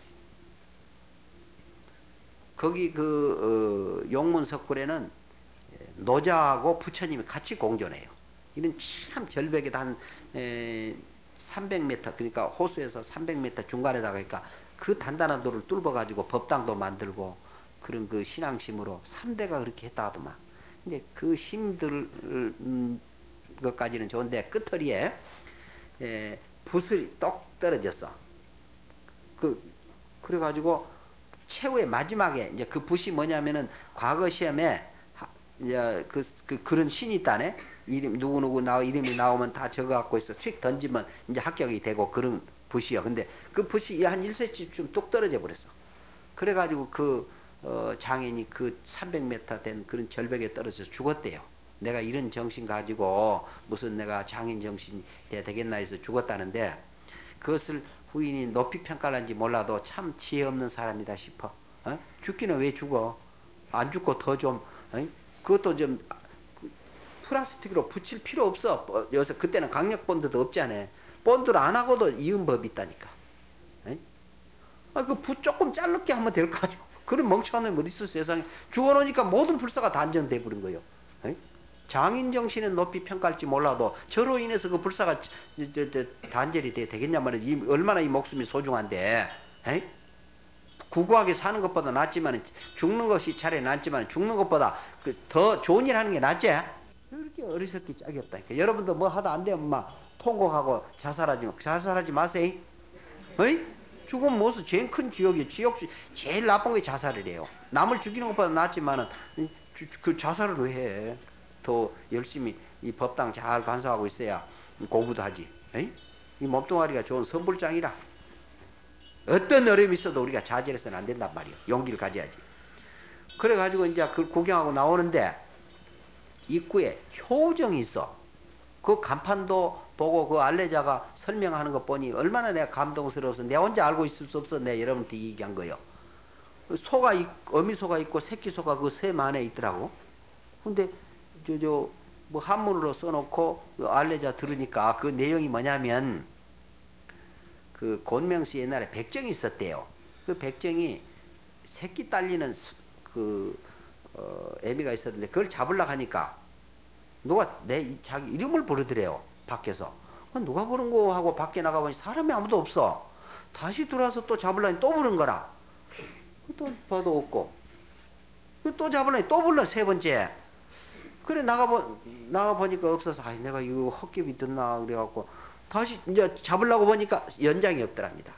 거기 그 어, 용문석굴에는 노자하고 부처님이 같이 공존해요. 이런 참 절벽에다 한 에, 300m 그러니까 호수에서 300m 중간에다가 그러니까 그 단단한 돌을 뚫어 가지고 법당도 만들고 그런 그 신앙심으로 3대가 그렇게 했다 하더만. 근데 그 힘들 음, 것까지는 좋은데 끝허리에 에, 붓을 똑 떨어졌어. 그 그래 가지고 최후의 마지막에 이제 그 붓이 뭐냐면은 과거 시험에 이제 그, 그 그런 신이 있다네. 이름 누구 누구 나 이름이 나오면 다 적어 갖고 있어. 휙 던지면 이제 합격이 되고 그런 붓이요. 근데 그 붓이 한 1cm쯤 뚝 떨어져 버렸어. 그래 가지고 그 어, 장인이 그 300m 된 그런 절벽에 떨어져 죽었대요. 내가 이런 정신 가지고 무슨 내가 장인 정신이 되겠나 해서 죽었다는데 그것을 후인이 높이 평가한지 몰라도 참 지혜 없는 사람이다 싶어. 어? 죽기는 왜 죽어? 안 죽고 더 좀, 어? 그것도 좀 플라스틱으로 붙일 필요 없어. 요새 그때는 강력 본드도 없잖아요. 본드를 안 하고도 이은 법이 있다니까. 아, 그 붓 조금 짧게 하면 될 거 아니야. 그런 멍청한 놈이 어디 있어 세상에. 죽어놓으니까 모든 불사가 단정돼 버린 거예요. 장인 정신은 높이 평가할지 몰라도 저로 인해서 그 불사가 단절이 돼 되겠냐 말이지. 얼마나 이 목숨이 소중한데. 구구하게 사는 것보다 낫지만 죽는 것이 차라리 낫지만 죽는 것보다 그더 좋은 일 하는 게 낫지. 그렇게 어리석게 짝이 없다니까. 여러분도 뭐 하다 안 되면 막 통곡하고 자살하지 자살하지 마세요. 어이? 죽으면 무슨 제일 큰 지옥이 지옥 제일 나쁜 게 자살을 해요. 남을 죽이는 것보다 낫지만은 그 자살을 왜 해? 더 열심히 이 법당 잘 간섭하고 있어야 공부도 하지. 에이? 이 몸뚱아리가 좋은 선불장이라. 어떤 어려움이 있어도 우리가 자질해서는 안 된단 말이에요. 용기를 가져야지. 그래가지고 이제 그걸 구경하고 나오는데 입구에 효정이 있어. 그 간판도 보고 그 알레자가 설명하는 것 보니 얼마나 내가 감동스러워서 내 혼자 알고 있을 수 없어 내 여러분한테 얘기한 거예요. 소가 어미소가 있고 새끼소가 그 샘 안에 있더라고. 근데 저 저 뭐 한문으로 써놓고 그 알레자 들으니까 그 내용이 뭐냐면 그 곤명시 옛날에 백정이 있었대요. 그 백정이 새끼 딸리는 그 어, 애미가 있었는데 그걸 잡으려고 하니까 누가 내 자기 이름을 부르더래요. 밖에서. 누가 부른 거 하고 밖에 나가보니 사람이 아무도 없어. 다시 들어와서 또 잡으려니 또 부른 거라. 또 봐도 없고. 또 잡으려니 또 불러, 세 번째. 그래, 나가보, 나가보니까 없어서, 아 내가 이거 헛개비 듣나, 그래갖고, 다시 이제 잡으려고 보니까 연장이 없더랍니다.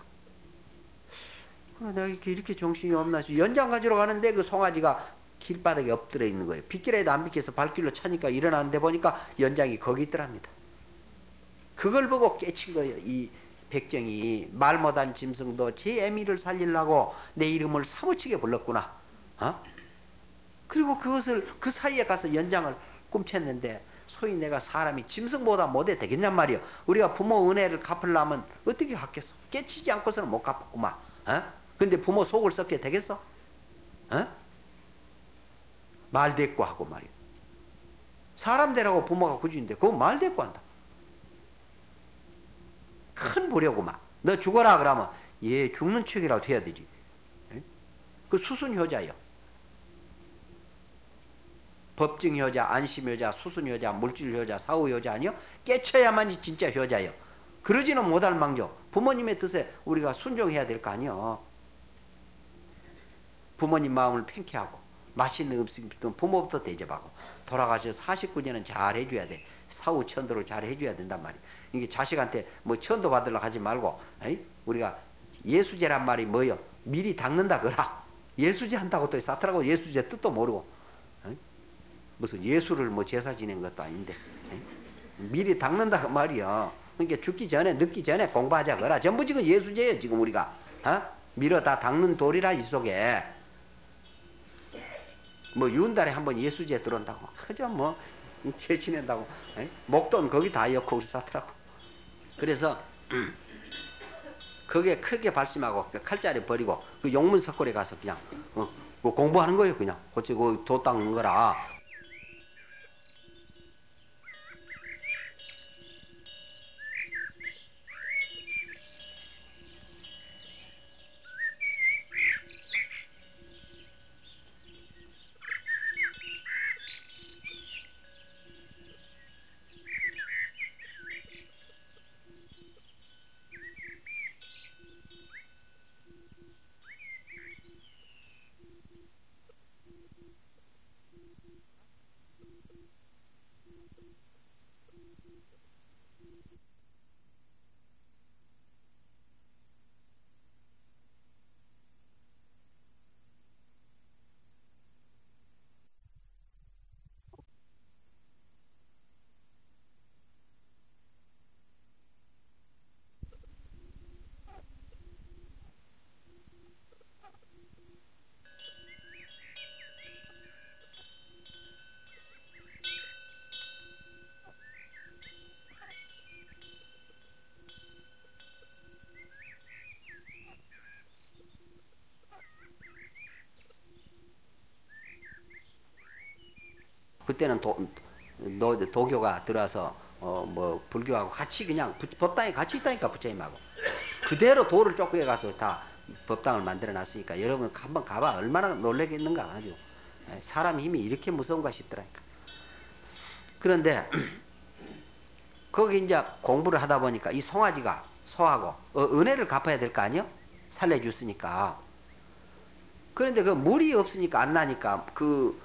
아, 내가 이렇게, 이렇게 정신이 없나. 연장 가지러 가는데 그 송아지가 길바닥에 엎드려 있는 거예요. 빗길에도 안 비켜서 발길로 차니까 일어났는데 보니까 연장이 거기 있더랍니다. 그걸 보고 깨친 거예요. 이 백정이 말 못한 짐승도 제 애미를 살리려고 내 이름을 사무치게 불렀구나. 어? 그리고 그것을 그 사이에 가서 연장을 꿈쳤는데 소위 내가 사람이 짐승보다 못해 되겠냔 말이요. 우리가 부모 은혜를 갚으려면 어떻게 갚겠어? 깨치지 않고서는 못 갚았구만. 어? 근데 부모 속을 썩게 되겠어? 어? 말 대꾸 하고 말이요. 사람 되라고 부모가 굳이인데 그거 말 대꾸 한다. 큰 보려고만. 너 죽어라 그러면 얘 죽는 척이라도 해야 되지. 예? 그 수순 효자요. 법증 효자, 안심 효자, 수순 효자, 물질 효자, 사후 효자 아니요? 깨쳐야만이 진짜 효자요. 그러지는 못할 망정. 부모님의 뜻에 우리가 순종해야 될 거 아니요. 부모님 마음을 팽쾌하고 맛있는 음식부터 부모부터 대접하고 돌아가셔서 49년은 잘 해줘야 돼. 사후 천도를 잘 해줘야 된단 말이야. 이게 자식한테 뭐 천도 받으려 하지 말고 에이? 우리가 예수제란 말이 뭐요? 미리 닦는다 그라. 예수제 한다고 또 사트라고 예수제 뜻도 모르고 에이? 무슨 예수를 뭐 제사 지낸 것도 아닌데 에이? 미리 닦는다 그 말이야. 그러니까 죽기 전에 늦기 전에 공부하자 그라. 전부 지금 예수제예요 지금 우리가. 어? 밀어 다 닦는 돌이라 이 속에. 뭐 윤달에 한번 예수제 들어온다고 그저 뭐죄 지낸다고. 에이? 목돈 거기 다 엮고 우리 사더라고. 그래서 그게 크게 발심하고 그 칼자리 버리고 그 용문 석골에 가서 그냥 어, 그 공부하는 거예요 그냥. 고치고 도 닦는 거라 그때는 도, 도, 도교가 들어와서 어, 뭐 불교하고 같이 그냥 법당에 같이 있다니까 부처님하고. 그대로 도를 쫓겨 가서 다 법당을 만들어 놨으니까 여러분 한번 가봐. 얼마나 놀라겠는가 아주. 예, 사람 힘이 이렇게 무서운가 싶더라니까. 그런데 거기 이제 공부를 하다 보니까 이 송아지가 소하고 어, 은혜를 갚아야 될 거 아니요? 살려줬으니까. 그런데 그 물이 없으니까 안 나니까 그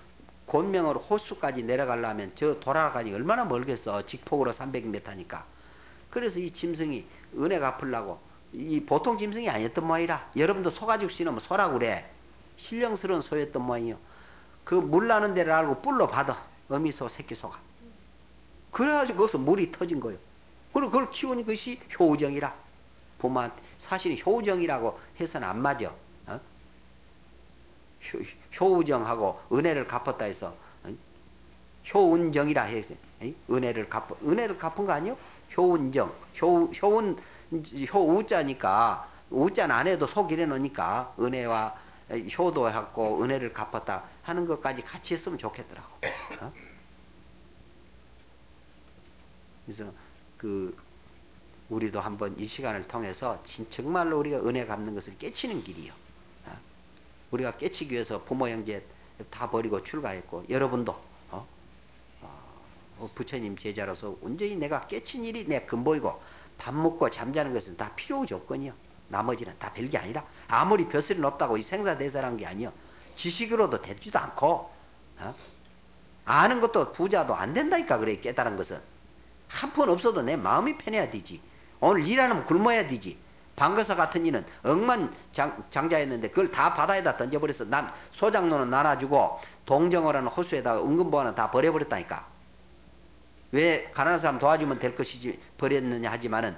곤명으로 호수까지 내려가려면 저 돌아가니 얼마나 멀겠어. 직폭으로 300m 하니까. 그래서 이 짐승이 은혜 갚으려고 이 보통 짐승이 아니었던 모양이라 여러분도 소가지고 신으면 소라고 그래. 신령스러운 소였던 모양이요. 그 물 나는 데를 알고 뿔로 받아. 어미소, 새끼소가. 그래가지고 거기서 물이 터진 거예요. 그리고 그걸 키우는 것이 효정이라. 부모한테. 사실 효정이라고 해서는 안 맞아. 어? 효 우정하고 은혜를 갚았다 해서 효운정이라 해서 은혜를 갚 은혜를 갚은 거 아니요? 효운정, 효 효운 효우자니까 우자는 안 해도 속이래 놓으니까 은혜와 효도하고 은혜를 갚았다 하는 것까지 같이 했으면 좋겠더라고. 어? 그래서 그 우리도 한번 이 시간을 통해서 정말로 우리가 은혜 갚는 것을 깨치는 길이요. 우리가 깨치기 위해서 부모 형제 다 버리고 출가했고 여러분도 어? 어, 부처님 제자로서 온전히 내가 깨친 일이 내 근보이고 밥 먹고 잠자는 것은 다 필요 조건이요. 나머지는 다 별게 아니라 아무리 벼슬이 높다고 이 생사대사란 게 아니요. 지식으로도 되지도 않고 어? 아는 것도 부자도 안 된다니까 그래 깨달은 것은 한 푼 없어도 내 마음이 편해야 되지. 오늘 일하면 굶어야 되지. 방거사 같은 이는 억만 장, 장자였는데 그걸 다 바다에다 던져버려서 남 소장로는 나눠주고 동정어라는 호수에다가 은근보화는 다 버려버렸다니까. 왜 가난한 사람 도와주면 될 것이지 버렸느냐 하지만은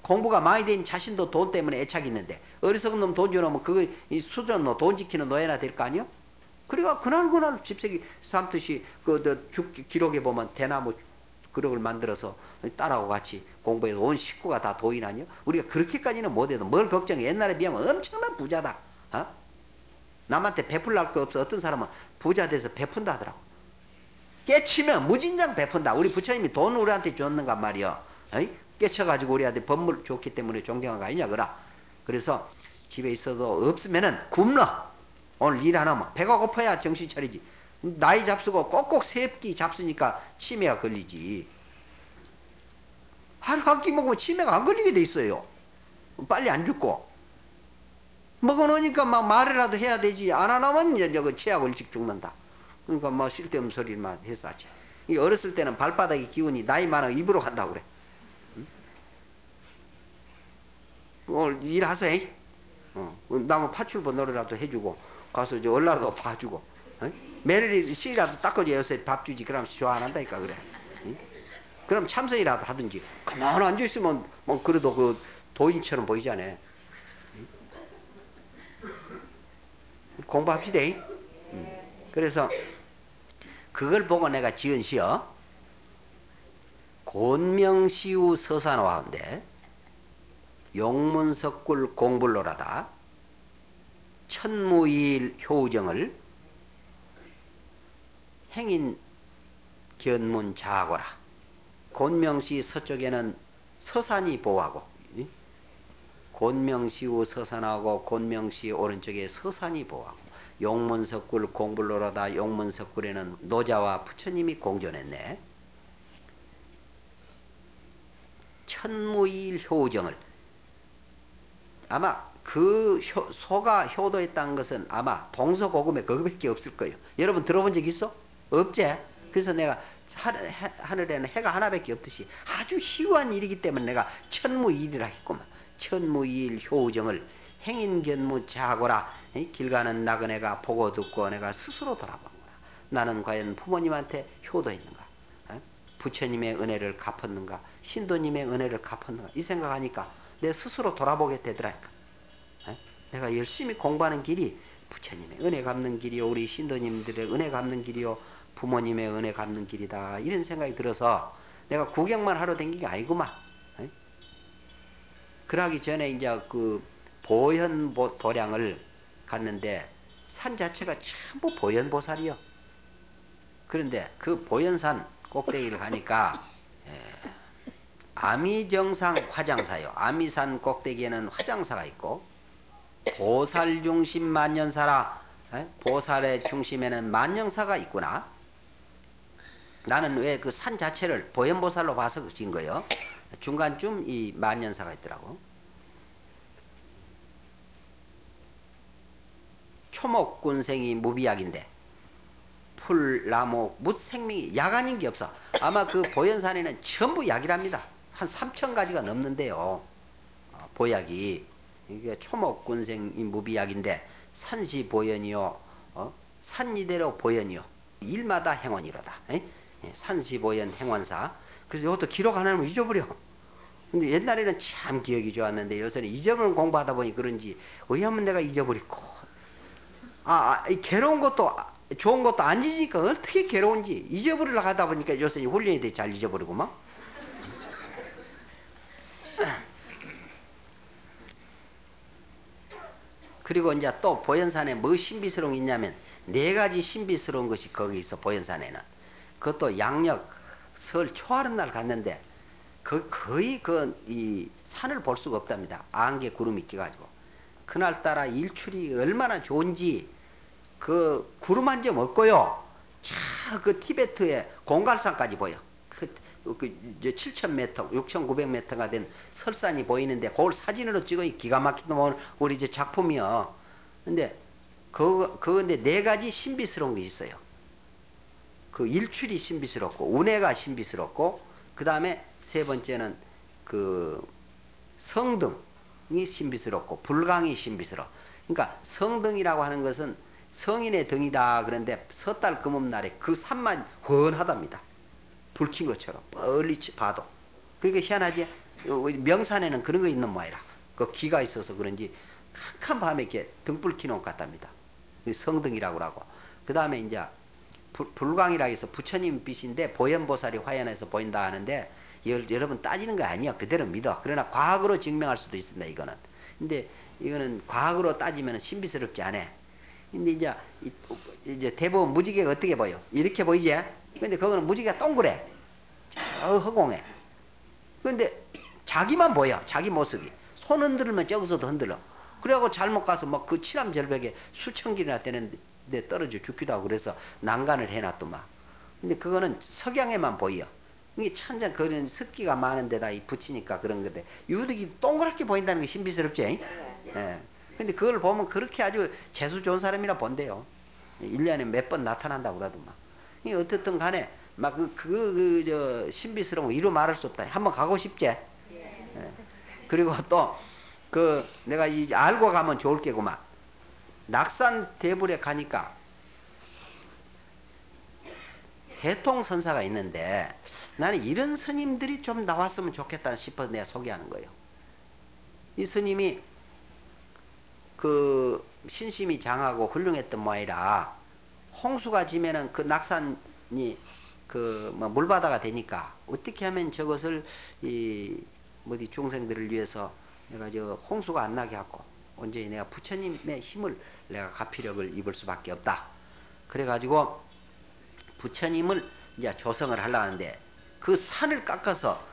공부가 많이 된 자신도 돈 때문에 애착이 있는데 어리석은 놈 돈 주놓으면 그거 이 수전노 돈 지키는 노예나 될 거 아니요? 그래가 그날 그날 집세기 삼듯이 그 기록에 보면 대나무 그릇을 만들어서 딸하고 같이 공부해서 온 식구가 다 도인 아니요? 우리가 그렇게까지는 못해도 뭘 걱정해. 옛날에 비하면 엄청난 부자다. 어? 남한테 베풀 거 없어. 어떤 사람은 부자 돼서 베푼다 하더라고. 깨치면 무진장 베푼다. 우리 부처님이 돈 우리한테 줬는가 말이요. 어이? 깨쳐가지고 우리한테 법물 줬기 때문에 존경한 거 아니냐, 그라. 그래서 집에 있어도 없으면은 굶어. 오늘 일 안 하면 배가 고파야 정신 차리지. 나이 잡수고 꼭꼭 세끼 잡수니까 치매가 걸리지. 하루 한 끼 먹으면 치매가 안 걸리게 돼 있어요. 빨리 안 죽고. 먹어놓으니까 막 말이라도 해야 되지. 안 하면 이제 그 치약 일찍 죽는다. 그러니까 뭐 쓸데없는 소리만 해서 하지. 이 어렸을 때는 발바닥이 기운이 나이 많아 입으로 간다고 그래. 응? 오늘 일하세요. 어, 나무 파출부 노래라도 해주고 가서 이제 얼라도 봐주고 어? 매일이 씨라도 닦아줘야 요새 밥 주지 그럼 좋아 안 한다니까 그래 응? 그럼 참선이라도 하든지 가만히 앉아있으면 뭐 그래도 그 도인처럼 보이잖아 응? 공부합시다 응. 그래서 그걸 보고 내가 지은 시어 곤명시우 서산화인데 용문석굴 공불로라다 천무일 효정을 행인 견문 자하거라 곤명시 서쪽에는 서산이 보하고 곤명시 우 서산하고 곤명시 오른쪽에 서산이 보하고 용문석굴 공불로라다 용문석굴에는 노자와 부처님이 공존했네 천무일 효정을 아마 그 효, 소가 효도했다는 것은 아마 동서고금에 그거밖에 없을 거예요. 여러분 들어본 적 있어? 없지? 그래서 내가 하늘에는 해가 하나밖에 없듯이 아주 희유한 일이기 때문에 내가 천무일이라 했구만. 천무일 효정을 행인견무 자고라 길 가는 나그네가 보고 듣고 내가 스스로 돌아보는구나. 나는 과연 부모님한테 효도했는가? 부처님의 은혜를 갚았는가? 신도님의 은혜를 갚았는가? 이 생각하니까 내 스스로 돌아보게 되더라니까. 내가 열심히 공부하는 길이 부처님의 은혜 갚는 길이요, 우리 신도님들의 은혜 갚는 길이요, 부모님의 은혜 갚는 길이다. 이런 생각이 들어서 내가 구경만 하러 댕긴 게 아니구만. 그러기 전에 이제 그 보현 도량을 갔는데 산 자체가 전부 보현보살이요. 그런데 그 보현산 꼭대기를 가니까 아미정상 화장사요. 아미산 꼭대기에는 화장사가 있고 보살 중심 만년사라 보살의 중심에는 만영사가 있구나. 나는 왜 그 산 자체를 보현보살로 봐서 진 거예요. 중간쯤 이 만년사가 있더라고. 초목군생이 무비약인데 풀, 나무, 무 생명이 약 아닌 게 없어. 아마 그 보현산에는 전부 약이랍니다. 한 3천 가지가 넘는데요. 어, 보약이 이게 초목군생이 무비약인데 산시 보현이요, 어? 산이대로 보현이요. 일마다 행원이로다. 에? 예, 산시 보현 행원사. 그래서 이것도 기록 안 하면 잊어버려. 근데 옛날에는 참 기억이 좋았는데 요새는 잊어버린 공부하다 보니 그런지 왜냐면 내가 잊어버리고 아, 아 괴로운 것도 좋은 것도 안 잊으니까 어떻게 괴로운지 잊어버리려고 하다 보니까 요새 훈련이 돼 잘 잊어버리고 막 그리고 이제 또 보현산에 뭐 신비스러운 게 있냐면 네 가지 신비스러운 것이 거기 있어 보현산에는 그것도 양력 설 초하는 날 갔는데 그 거의 그 이 산을 볼 수가 없답니다 안개 구름이 끼가지고 그날 따라 일출이 얼마나 좋은지 그 구름 한 점 없고요 차그 티베트의 공갈산까지 보여 그, 그 이제 7,000m, 6,900m가 된 설산이 보이는데 그걸 사진으로 찍어 기가 막히면 우리 이제 작품이요. 근데 그, 그 근데 네 가지 신비스러운 게 있어요. 그 일출이 신비스럽고 운해가 신비스럽고 그 다음에 세 번째는 그 성등이 신비스럽고 불강이 신비스러워. 그러니까 성등이라고 하는 것은 성인의 등이다 그런데 섣달 금음날에 그 산만 훤하답니다. 불킨 것처럼 멀리 봐도. 그러니까 희한하지? 명산에는 그런 거 있는 모양이라. 그 기가 있어서 그런지 캄캄 밤에 이렇게 등불 켜놓은 것 같답니다. 성등이라고 하고. 그 다음에 이제 불광이라 해서 부처님 빛인데 보현보살이 화연해서 보인다 하는데 여러분 따지는 거 아니야. 그대로 믿어. 그러나 과학으로 증명할 수도 있습니다. 이거는. 근데 이거는 과학으로 따지면 신비스럽지 않아. 근데 이제 이제 대부분 무지개가 어떻게 보여? 이렇게 보이지? 근데 그거는 무지개가 동그래. 저 허공에. 근데 자기만 보여. 자기 모습이. 손 흔들면 저기서도 흔들어. 그래갖고 잘못 가서 막 그 칠함 절벽에 수천 길이나 되는데 떨어져 죽기도 하고 그래서 난간을 해놨더만. 막. 근데 그거는 석양에만 보여. 이게 천장 그런 습기가 많은 데다 붙이니까 그런 건데 유득이 동그랗게 보인다는 게 신비스럽지. 예. 근데 그걸 보면 그렇게 아주 재수 좋은 사람이라 본대요. 1년에 몇 번 나타난다고 그러더만. 이 어떻든 간에 막 그, 그, 그, 저, 신비스러운 거 이루 말할 수 없다. 한번 가고 싶지? 예. 그리고 또, 그, 내가 이 알고 가면 좋을 게구만. 낙산 대불에 가니까 대통선사가 있는데 나는 이런 스님들이 좀 나왔으면 좋겠다 싶어서 내가 소개하는 거예요. 이 스님이 그 신심이 장하고 훌륭했던 모이라 홍수가 지면은 그 낙산이 그 뭐 물바다가 되니까 어떻게 하면 저것을 이 뭐디 중생들을 위해서 내가 저 홍수가 안 나게 하고 언제 내가 부처님의 힘을 내가 가피력을 입을 수밖에 없다. 그래가지고 부처님을 이제 조성을 하려는데 그 산을 깎아서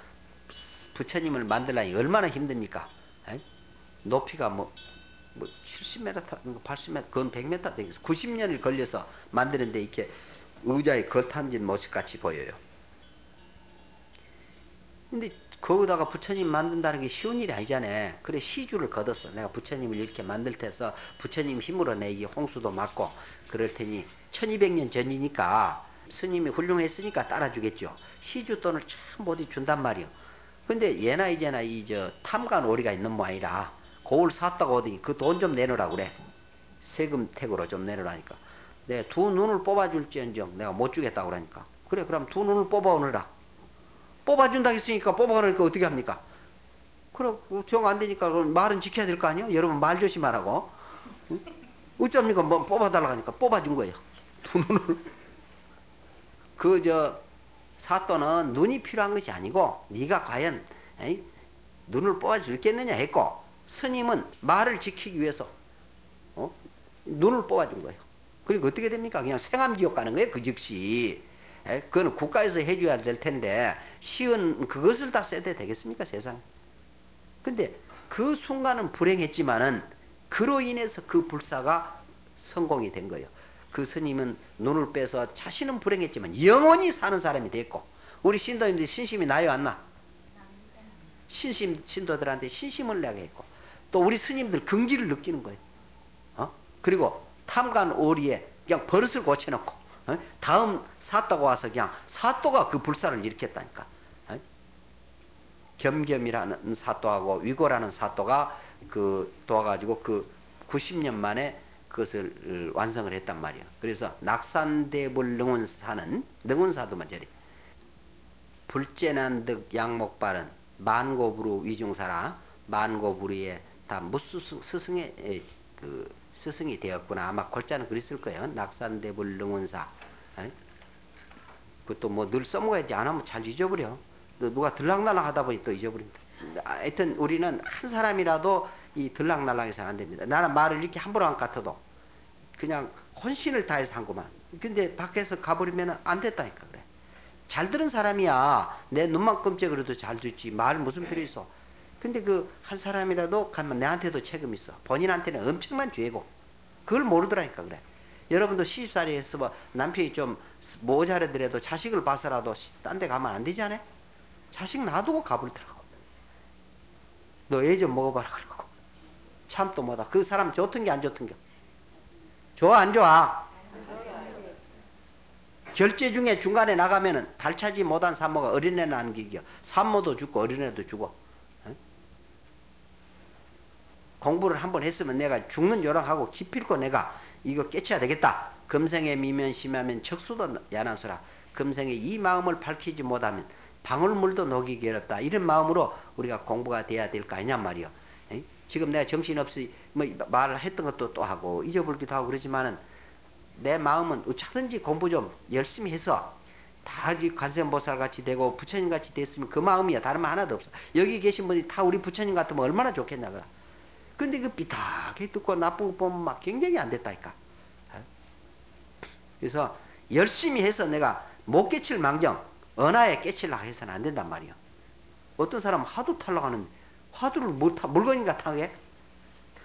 부처님을 만들려니 얼마나 힘듭니까? 에이? 높이가 뭐, 뭐 70m, 80m, 그건 100m 되겠어. 90년을 걸려서 만드는데 이렇게 의자에 걸탄진 모습 같이 보여요. 근데 거기다가 부처님 만든다는 게 쉬운 일이 아니잖아요. 그래 시주를 거뒀어. 내가 부처님을 이렇게 만들 때서 부처님 힘으로 내 이 홍수도 막고 그럴 테니 1200년 전이니까 스님이 훌륭했으니까 따라주겠죠. 시주 돈을 참 어디 준단 말이요. 근데 예나 이제나 이 저 탐관 오리가 있는 모양이라 고을 샀다고 하더니 그돈 좀 내놓으라 그래. 세금 택으로 좀 내놓으라니까. 내 두 눈을 뽑아줄지언정 내가 못 주겠다고 그러니까. 그래 그럼 두 눈을 뽑아오느라. 뽑아준다 했으니까 뽑아오니까 어떻게 합니까? 그럼 정 안 되니까 말은 지켜야 될 거 아니에요? 여러분 말 조심하라고. 응? 어쩝니까? 뭐 뽑아달라고 하니까 뽑아준 거예요. 두 눈을. 그 저 사또는 눈이 필요한 것이 아니고 네가 과연 에이? 눈을 뽑아줄겠느냐 했고 스님은 말을 지키기 위해서 어? 눈을 뽑아준 거예요. 그리고 어떻게 됩니까? 그냥 생암지옥 가는 거예요. 그 즉시. 에? 그거는 국가에서 해줘야 될 텐데 시은 그것을 다 써야 되겠습니까? 세상에. 근데 그 순간은 불행했지만은 그로 인해서 그 불사가 성공이 된 거예요. 그 스님은 눈을 빼서 자신은 불행했지만 영원히 사는 사람이 됐고 우리 신도님들 신심이 나요 안 나? 신심 신도들한테 신심을 내게 했고 또 우리 스님들 긍지를 느끼는 거예요. 어? 그리고 탐관 오리에 그냥 버릇을 고쳐놓고 어? 다음 사또가 와서 그냥 사또가 그 불사를 일으켰다니까. 어? 겸겸이라는 사또하고 위고라는 사또가 그 도와가지고 그 90년 만에 그것을 완성을 했단 말이에요. 그래서 낙산대불 능원사는 능원사도만 저리 불제난득 양목발은 만고부루 위중사라 만고부루에 다 무스승 스승의 그 스승이 되었구나 아마 골자는 그랬을 거예요. 낙산대불 능원사 그것도 뭐 늘 써먹어야지 안 하면 잘 잊어버려. 누가 들락날락 하다 보니 또 잊어버린다. 하여튼 우리는 한 사람이라도 이 들락날락해서는 안 됩니다. 나는 말을 이렇게 함부로 안 같아도 그냥 혼신을 다해서 한 거만. 근데 밖에서 가버리면 안 됐다니까 그래. 잘 들은 사람이야. 내 눈만 끔찍으로도 잘 듣지. 말 무슨 필요 있어. 근데 그 한 사람이라도 가면 내한테도 책임 있어. 본인한테는 엄청난 죄고. 그걸 모르더라니까 그래. 여러분도 시집살이 해서 뭐 남편이 좀 모자라더라도 자식을 봐서라도 딴 데 가면 안 되지 않아? 자식 놔두고 가버리더라고. 너 애 좀 먹어봐라 그러고. 참또 뭐다. 그 사람 좋던 게 안 좋던 게. 좋아 안 좋아? 결제 중에 중간에 나가면은 달차지 못한 산모가 어린애 남기기요. 산모도 죽고 어린애도 죽어. 공부를 한번 했으면 내가 죽는 요랑하고 기필코 내가 이거 깨쳐야 되겠다. 금생에 미면 심하면 척수도 야난수라. 금생에 이 마음을 밝히지 못하면 방울물도 녹이기 어렵다. 이런 마음으로 우리가 공부가 돼야 될 거 아니냐 말이요. 지금 내가 정신없이 뭐 말을 했던 것도 또 하고 잊어버리기도 하고 그러지만은 내 마음은 어차든지 공부 좀 열심히 해서 다 관세음보살 같이 되고 부처님 같이 됐으면 그 마음이야. 다른 말 하나도 없어. 여기 계신 분이 다 우리 부처님 같으면 얼마나 좋겠냐. 그 근데 그 삐딱하게 듣고 나쁜 거 보면 막 굉장히 안 됐다니까. 그래서 열심히 해서 내가 못 깨칠 망정, 언하에 깨치려고 해서는 안 된단 말이야. 어떤 사람은 하도 탈락하는 화두를 못 타, 물건인가 타게?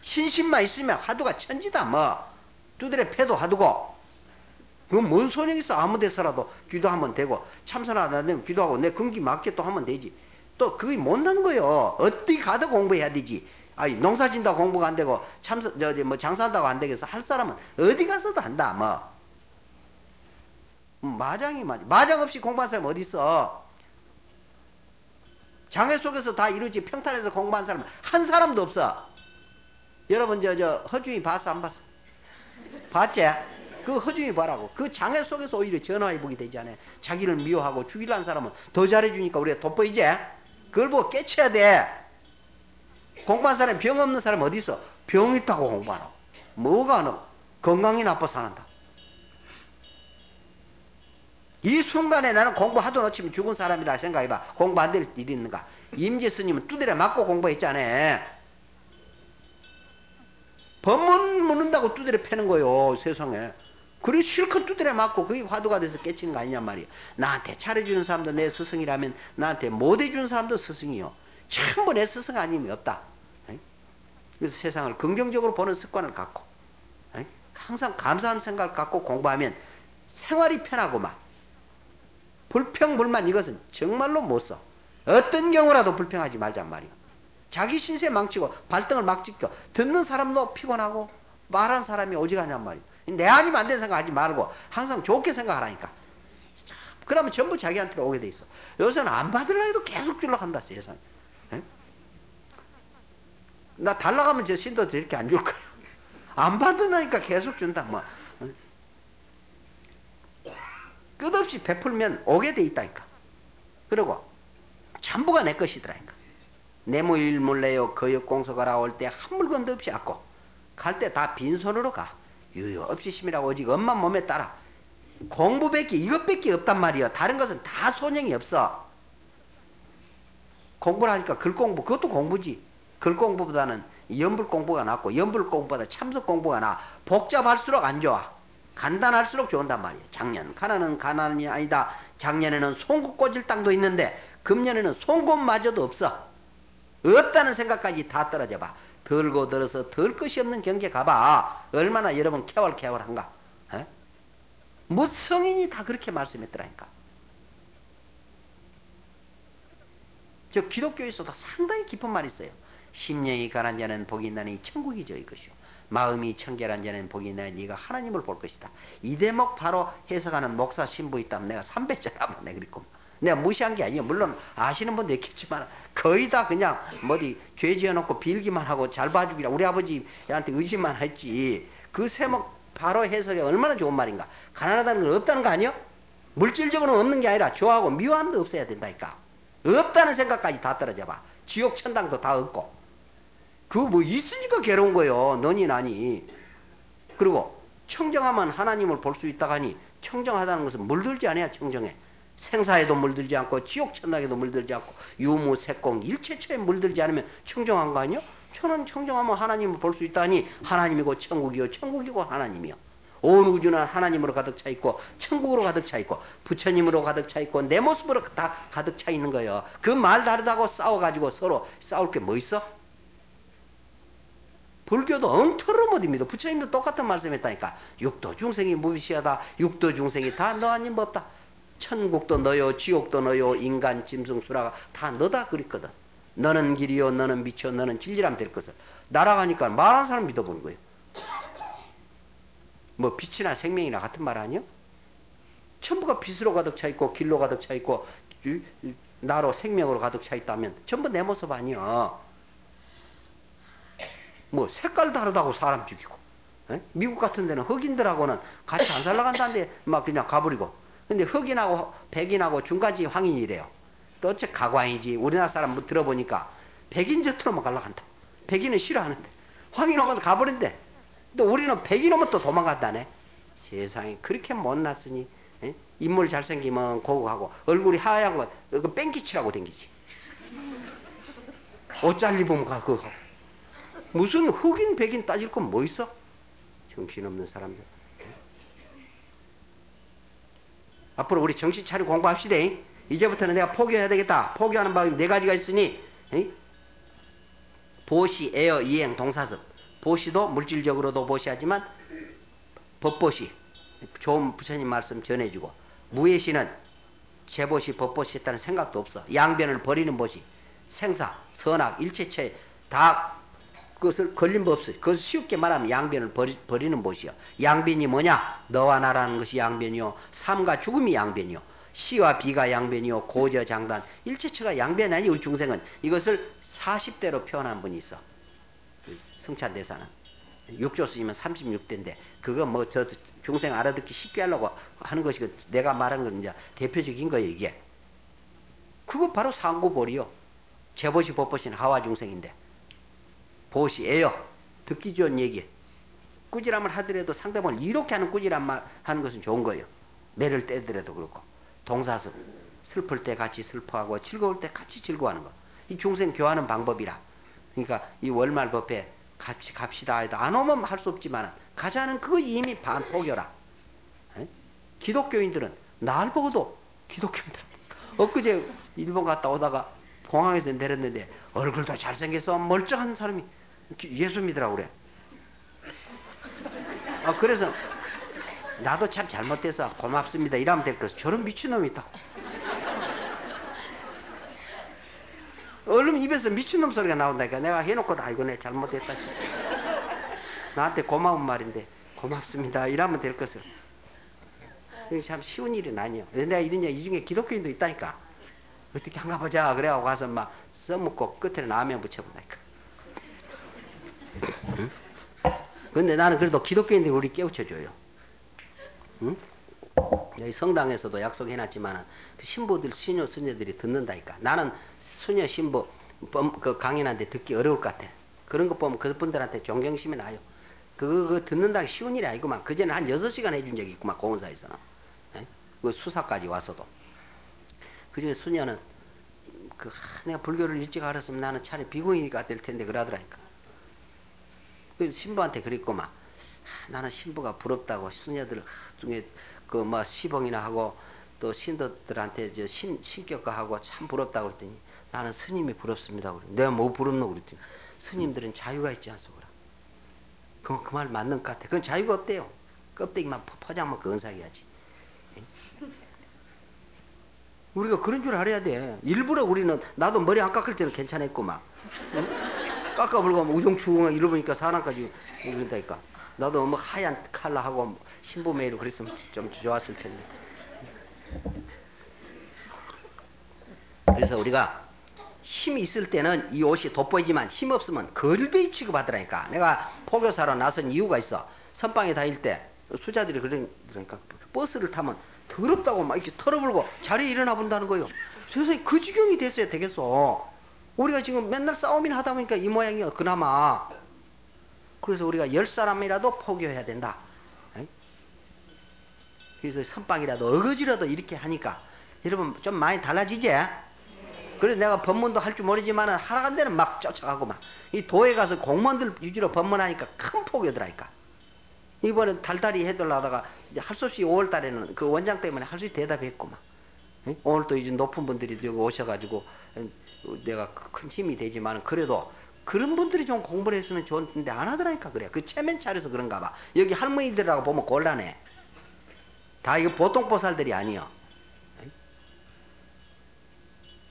신심만 있으면 화두가 천지다, 뭐. 두드려 패도 화두고. 그건 뭔 소용이 있어? 아무 데서라도 기도하면 되고, 참선하다 되면 기도하고, 내 근기 맞게 또 하면 되지. 또 그게 못난 거요. 어떻게 가도 공부해야 되지. 아니, 농사 진다 공부가 안 되고, 참선, 저, 저, 뭐 장사한다고 안 되겠어. 할 사람은 어디 가서도 한다, 뭐. 음, 마장이 맞 마장 없이 공부한 사람 어디 있어? 장애 속에서 다 이루어지 평탄에서 공부한 사람 한 사람도 없어. 여러분 저 저 허중이 봤어 안 봤어? 봤지? 그 허중이 봐라고. 그 장애 속에서 오히려 전화해보게 되잖아. 자기를 미워하고 죽이려는 사람은 더 잘해주니까 우리가 돋보이지? 그걸 보고 깨쳐야 돼. 공부한 사람이 병 없는 사람 어디 있어? 병 있다고 공부하라고. 뭐가 너? 건강이 나빠 사는다. 이 순간에 나는 공부 하도 놓치면 죽은 사람이다 생각해봐. 공부 안 될 일이 있는가? 임재 스님은 두드려 맞고 공부했잖아. 법문 묻는다고 두드려 패는 거요, 세상에. 그리 실컷 두드려 맞고 그게 화두가 돼서 깨친 거 아니냔 말이야. 나한테 차려주는 사람도 내 스승이라면 나한테 못해주는 사람도 스승이요. 전부 내 스승 아님이 없다. 그래서 세상을 긍정적으로 보는 습관을 갖고 항상 감사한 생각을 갖고 공부하면 생활이 편하고만 불평불만 이것은 정말로 못 써. 어떤 경우라도 불평하지 말잔 말이야. 자기 신세 망치고 발등을 막 찍혀 듣는 사람도 피곤하고 말한 사람이 오지가냔 말이야. 내 아니면 안 되는 생각하지 말고 항상 좋게 생각하라니까. 그러면 전부 자기한테 오게 돼 있어. 요새는 안 받으려 해도 계속 줄라 한다 세상. 에? 나 달라가면 저 신도 이렇게 안 줄 거야. 안 받는다니까 계속 준다 뭐. 끝없이 베풀면 오게 돼 있다니까. 그리고 전부가 내 것이더라니까. 내무일 몰래요 거역공소가라 올 때 한 물건도 없이 갖고 갈 때 다 빈손으로 가. 유유 없이 심이라고 오직 엄마 몸에 따라 공부밖에 이것밖에 없단 말이야. 다른 것은 다 소용이 없어. 공부를 하니까 글 공부 그것도 공부지. 글 공부보다는 연불 공부가 낫고 연불 공부보다 참석 공부가 나. 복잡할수록 안 좋아. 간단할수록 좋은단 말이야. 작년 가난은 가난이 아니다. 작년에는 송곳 꽂을 땅도 있는데 금년에는 송곳마저도 없어. 없다는 생각까지 다 떨어져 봐. 덜고 들어서 덜 것이 없는 경계 가봐. 얼마나 여러분 캐월캐월한가. 에? 무성인이 다 그렇게 말씀했더라니까. 저 기독교에서도 상당히 깊은 말이 있어요. 심령이 가난 자는 복이 있나니 천국이 저의 것이요. 마음이 청결한 자는 복이 있나니 네가 하나님을 볼 것이다. 이 대목 바로 해석하는 목사 신부 있다면 내가 300절 한번 내 그랬고 내가 무시한 게 아니에요. 물론 아시는 분도 있겠지만 거의 다 그냥 뭐디 죄 지어놓고 빌기만 하고 잘 봐주기라 우리 아버지한테 의심만 했지 그 세목 바로 해석이 얼마나 좋은 말인가. 가난하다는 건 없다는 거 아니요? 물질적으로는 없는 게 아니라 좋아하고 미워함도 없어야 된다니까. 없다는 생각까지 다 떨어져 봐. 지옥 천당도 다 없고. 그 뭐 있으니까 괴로운 거요. 너니 나니. 그리고 청정하면 하나님을 볼 수 있다가니 청정하다는 것은 물들지 않아야 청정해. 생사에도 물들지 않고 지옥 천당에도 물들지 않고 유무 색공 일체처에 물들지 않으면 청정한 거 아니요? 저는 청정하면 하나님을 볼 수 있다니 하나님이고 천국이요 천국이고 하나님이요. 온 우주는 하나님으로 가득 차 있고 천국으로 가득 차 있고 부처님으로 가득 차 있고 내 모습으로 다 가득 차 있는 거예요. 그 말 다르다고 싸워 가지고 서로 싸울 게 뭐 있어? 불교도 엉터로 못 입니다. 부처님도 똑같은 말씀했다니까. 육도 중생이 무비시하다. 육도 중생이 다 너 아닌 법 없다. 천국도 너요, 지옥도 너요, 인간, 짐승, 수라가 다 너다 그랬거든. 너는 길이요, 너는 빛이요, 너는 진리람 될 것을. 날아가니까 말하는 사람 믿어보는 거예요. 뭐 빛이나 생명이나 같은 말 아니요? 전부가 빛으로 가득 차 있고 길로 가득 차 있고 나로 생명으로 가득 차 있다면 전부 내 모습 아니야. 뭐 색깔 다르다고 사람 죽이고 에? 미국 같은 데는 흑인들하고는 같이 안 살아간다는데 막 그냥 가버리고 근데 흑인하고 백인하고 중간지 황인이래요. 또 어째 가관이지 우리나라 사람 뭐 들어보니까 백인 저트로만 갈라간다. 백인은 싫어하는데 황인 오면 가버린대. 또 우리는 백인 오면 또 도망간다네. 세상에 그렇게 못났으니 에? 인물 잘생기면 고고하고 얼굴이 하얀 거그 뺑기치라고 댕기지. 옷 잘 입으면 가 그거. 무슨 흑인 백인 따질 건 뭐 있어? 정신없는 사람들. 앞으로 우리 정신 차리고 공부합시다. 이제부터는 내가 포기해야 되겠다. 포기하는 방법이 네 가지가 있으니 보시, 에어, 이행, 동사습. 보시도 물질적으로도 보시하지만 법보시. 좋은 부처님 말씀 전해주고 무예시는 제보시, 법보시 했다는 생각도 없어. 양변을 버리는 보시. 생사, 선악, 일체처에 다 그것을 걸린 법 없어요. 그것을 쉽게 말하면 양변을 버리, 버리는 보시요. 양변이 뭐냐? 너와 나라는 것이 양변이요. 삶과 죽음이 양변이요. 시와 비가 양변이요. 고저 장단. 일체처가 양변이 아니 우리 중생은 이것을 40대로 표현한 분이 있어. 승찬대사는. 육조 스님은 36대인데 그거 뭐 저 중생 알아듣기 쉽게 하려고 하는 것이 그 내가 말한 건 이제 대표적인 거예요 이게. 그거 바로 상구보리요. 제보시 법보시는 하와 중생인데 보시에요. 듣기 좋은 얘기. 꾸지람을 하더라도 상대방을 이렇게 하는 꾸지람 말 하는 것은 좋은 거예요. 매를 떼더라도 그렇고 동사습 슬플 때 같이 슬퍼하고 즐거울 때 같이 즐거워하는 거. 이 중생 교하는 방법이라. 그러니까 이 월말 법회 같이 갑시다 해도 안 오면 할 수 없지만 가자는 그거 이미 반포교라. 에? 기독교인들은 날 보고도 기독교인들. 엊그제 일본 갔다 오다가 공항에서 내렸는데 얼굴도 잘생겨서 멀쩡한 사람이 예수 믿으라고 그래. 아, 그래서 나도 참 잘못돼서 고맙습니다. 이러면 될 것을 저런 미친놈이 있다. 얼른 입에서 미친놈 소리가 나온다니까 내가 해놓고도 아이고 내 잘못했다. 나한테 고마운 말인데 고맙습니다. 이러면 될 것을. 참 쉬운 일은 아니에요. 내가 이런 이 중에 기독교인도 있다니까. 어떻게 한가 보자. 그래갖고 가서 막 써먹고 끝에 라면 붙여본다니까. 응? 근데 나는 그래도 기독교인들이 우리 깨우쳐줘요. 응? 여기 성당에서도 약속해놨지만 그 신부들, 신녀, 수녀들이 듣는다니까. 나는 수녀, 신부 그 강연한테 듣기 어려울 것 같아. 그런 거 보면 그분들한테 존경심이 나요. 그거, 그거 듣는다는 쉬운 일이 아니구만. 그전에 한 6시간 해준 적이 있구만, 공원사에서는. 예? 그 수사까지 와서도. 그 중에 수녀는 그, 하, 내가 불교를 일찍 알았으면 나는 차라리 비공이가 될 텐데 그러더라니까. 그 신부한테 그랬고만. 하, 나는 신부가 부럽다고 수녀들 중에 그 뭐 시봉이나 하고 또 신도들한테 저 신, 신격화하고 참 부럽다고 그랬더니 나는 스님이 부럽습니다. 그래. 내가 뭐 부럽노 그랬더니 스님들은 자유가 있지 않소그라. 그만 그말 맞는 것 같아. 그건 자유가 없대요. 껍데기만 포장만 건사해야지. 우리가 그런 줄 알아야 돼. 일부러 우리는 나도 머리 안 깎을 때는 괜찮았구만. 응? 깎아버리고 우중충 이러보니까 사람까지 이런다니까. 나도 뭐 하얀 칼라 하고 신부 메이로 그랬으면 좀 좋았을 텐데. 그래서 우리가 힘이 있을 때는 이 옷이 돋보이지만 힘 없으면 걸베이 취급하더라니까. 내가 포교사로 나선 이유가 있어. 선방에 다닐 때 수자들이 그러니까 버스를 타면 더럽다고 막 이렇게 털어불고 자리에 일어나 본다는 거예요. 세상에 그 지경이 됐어야 되겠어. 우리가 지금 맨날 싸움이나 하다 보니까 이 모양이야. 그나마. 그래서 우리가 열 사람이라도 포교해야 된다. 그래서 선빵이라도 어거지라도 이렇게 하니까 여러분 좀 많이 달라지지? 그래서 내가 법문도 할 줄 모르지만 하라간 데는 막 쫓아가고 막 이 도에 가서 공무원들 위주로 법문하니까 큰 포교더라니까. 이번에 달달이 해달라다가 할 수 없이 5월 달에는 그 원장 때문에 할 수 있게 대답했고 막. 오늘 또 이제 높은 분들이 오셔가지고 내가 큰 힘이 되지만 그래도 그런 분들이 좀 공부를 했으면 좋은데 안 하더라니까 그래. 그 체면 차려서 그런가 봐. 여기 할머니들하고 보면 곤란해. 다 이거 보통 보살들이 아니요.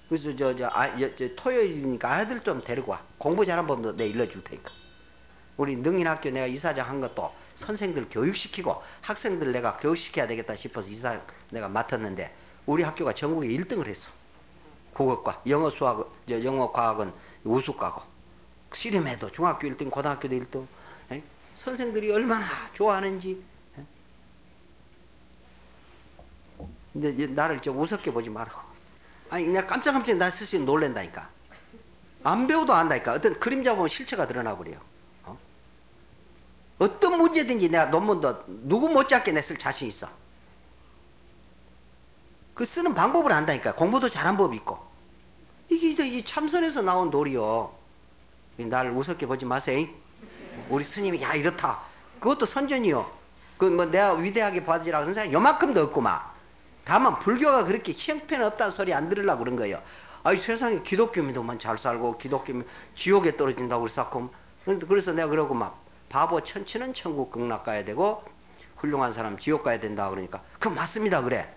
그래서 저, 저, 아, 저, 토요일이니까 아들 좀 데리고 와. 공부 잘한 법도 내 일러줄 테니까. 우리 능인학교 내가 이사장 한 것도 선생들 교육시키고 학생들 내가 교육시켜야 되겠다 싶어서 이사 내가 맡았는데 우리 학교가 전국에 1등을 했어. 국어과, 영어 수학, 영어 과학은 우수과고. 씨름해도 중학교 1등, 고등학교도 1등. 에? 선생들이 얼마나 좋아하는지. 에? 근데 나를 좀 우습게 보지 말고. 아니, 내가 깜짝깜짝 나 스스로 놀랜다니까. 안 배워도 안다니까. 어떤 그림자 보면 실체가 드러나 버려요. 어? 어떤 문제든지 내가 논문도 누구 못지않게 냈을 자신 있어. 그 쓰는 방법을 안다니까. 공부도 잘한 법이 있고. 이게 이 참선에서 나온 놀이요. 나를 우습게 보지 마세요. 우리 스님이 야 이렇다. 그것도 선전이요. 그 뭐 내가 위대하게 봐주라고 하는 사람 요만큼도 없구만. 다만 불교가 그렇게 형편 없다는 소리 안 들으려고 그런 거예요. 아이 세상에 기독교 믿으면 잘 살고 기독교 지옥에 떨어진다고 그랬어. 그래서 내가 그러고 막 바보 천치는 천국 극락 가야 되고 훌륭한 사람 지옥 가야 된다 그러니까 그 맞습니다 그래.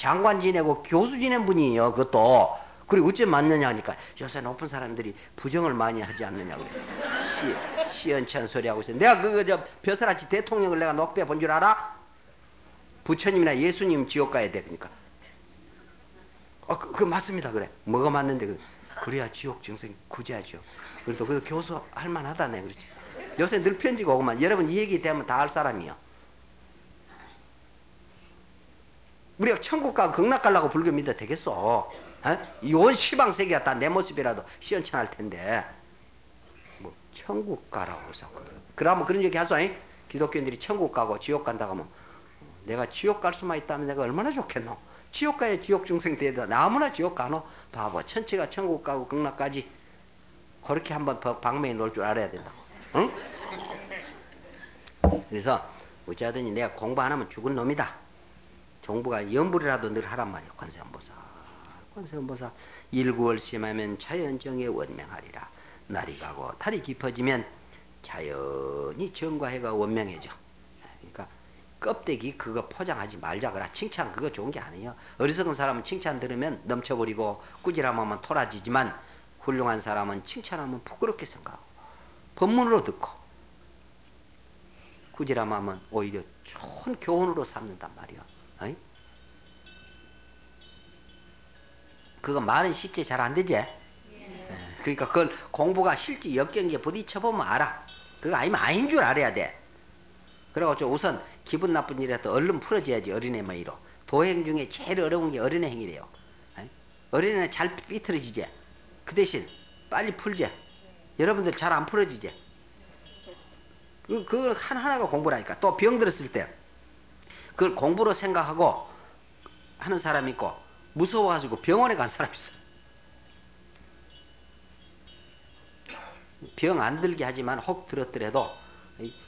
장관 지내고 교수 지낸 분이에요 그것도. 그리고 어째 맞느냐 하니까 요새 높은 사람들이 부정을 많이 하지 않느냐 그래. 시, 시연찬 소리 하고 있어. 내가 그거 저 벼슬아치 대통령을 내가 녹배 본 줄 알아? 부처님이나 예수님 지옥 가야 돼 그러니까. 어, 그, 그 맞습니다 그래. 뭐가 맞는데 그 그래야 지옥 증생 구제하죠. 그래도 그 교수 할 만하다 네 그렇지. 요새 늘 편지가 오구만. 여러분 이 얘기 되면 다 할 사람이요. 우리가 천국 가 극락 가려고 불교 믿어 되겠어. 이온 시방 세계가 다 내 모습이라도 시원찮을 텐데. 뭐 천국 가라고 해서 그러면 그런 얘기 하소. 잉? 기독교인들이 천국 가고 지옥 간다고 하면 내가 지옥 갈 수만 있다면 내가 얼마나 좋겠노. 지옥 가야 지옥 중생 되다. 아무나 지옥 가노. 바보. 천체가 천국 가고 극락까지 그렇게 한번 방매에 놓을 줄 알아야 된다고. 응? 그래서 어찌하든지 내가 공부 안 하면 죽은 놈이다. 정부가 연불이라도 늘 하란 말이야. 관세음보살. 관세음보살. 일구월 심하면 자연정에 원명하리라. 날이 가고 달이 깊어지면 자연히 정과해가 원명해져. 그러니까 껍데기 그거 포장하지 말자 그라 칭찬 그거 좋은 게 아니에요. 어리석은 사람은 칭찬 들으면 넘쳐버리고 꾸지람하면 토라지지만 훌륭한 사람은 칭찬하면 부끄럽게 생각하고 법문으로 듣고 꾸지람하면 오히려 좋은 교훈으로 삼는단 말이야. 어이? 그거 말은 쉽게 잘안 되지? 예. 그러니까 그걸 공부가 실제 역경기에 부딪혀보면 알아. 그거 아니면 아닌 줄 알아야 돼. 그래가지고 우선 기분 나쁜 일이라도 얼른 풀어줘야지 어린애 머리로. 도행 중에 제일 어려운 게 어린애 행위래요. 어린애는 잘 삐뚤어지지. 그 대신 빨리 풀지. 여러분들 잘 안 풀어지지. 그, 그 하나하나가 공부라니까. 또 병 들었을 때 그걸 공부로 생각하고 하는 사람이 있고 무서워가지고 병원에 간 사람이 있어. 병안 들게 하지만 혹 들었더라도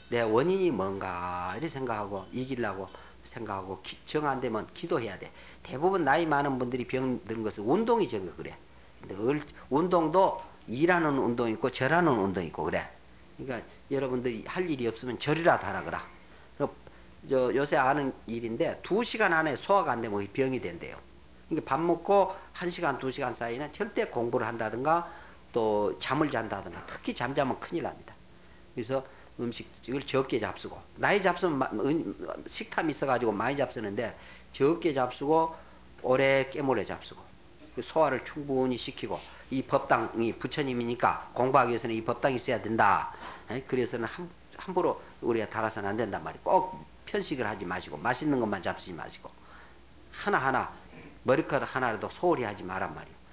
내 원인이 뭔가 이렇게 생각하고 이기려고 생각하고 정 안 되면 기도해야 돼. 대부분 나이 많은 분들이 병 드는 것은 운동이 적어 그래. 근데 운동도 일하는 운동 있고 절하는 운동 있고 그래. 그러니까 여러분들이 할 일이 없으면 절이라도 하라 그라. 저 요새 아는 일인데 두 시간 안에 소화가 안 되면 병이 된대요. 그러니까 밥 먹고 한 시간 두 시간 사이는 절대 공부를 한다든가 또 잠을 잔다든가 특히 잠자면 큰일 납니다. 그래서 음식을 적게 잡수고 나이 잡수면 식탐이 있어가지고 많이 잡수는데 적게 잡수고 오래 깨물어 잡수고 그 소화를 충분히 시키고 이 법당이 부처님이니까 공부하기 위해서는 이 법당이 있어야 된다. 그래서는 함, 함부로 우리가 달아서는 안 된단 말이에요. 꼭 편식을 하지 마시고 맛있는 것만 잡수지 마시고 하나하나 머리카락 하나라도 소홀히 하지 말란 말이에요.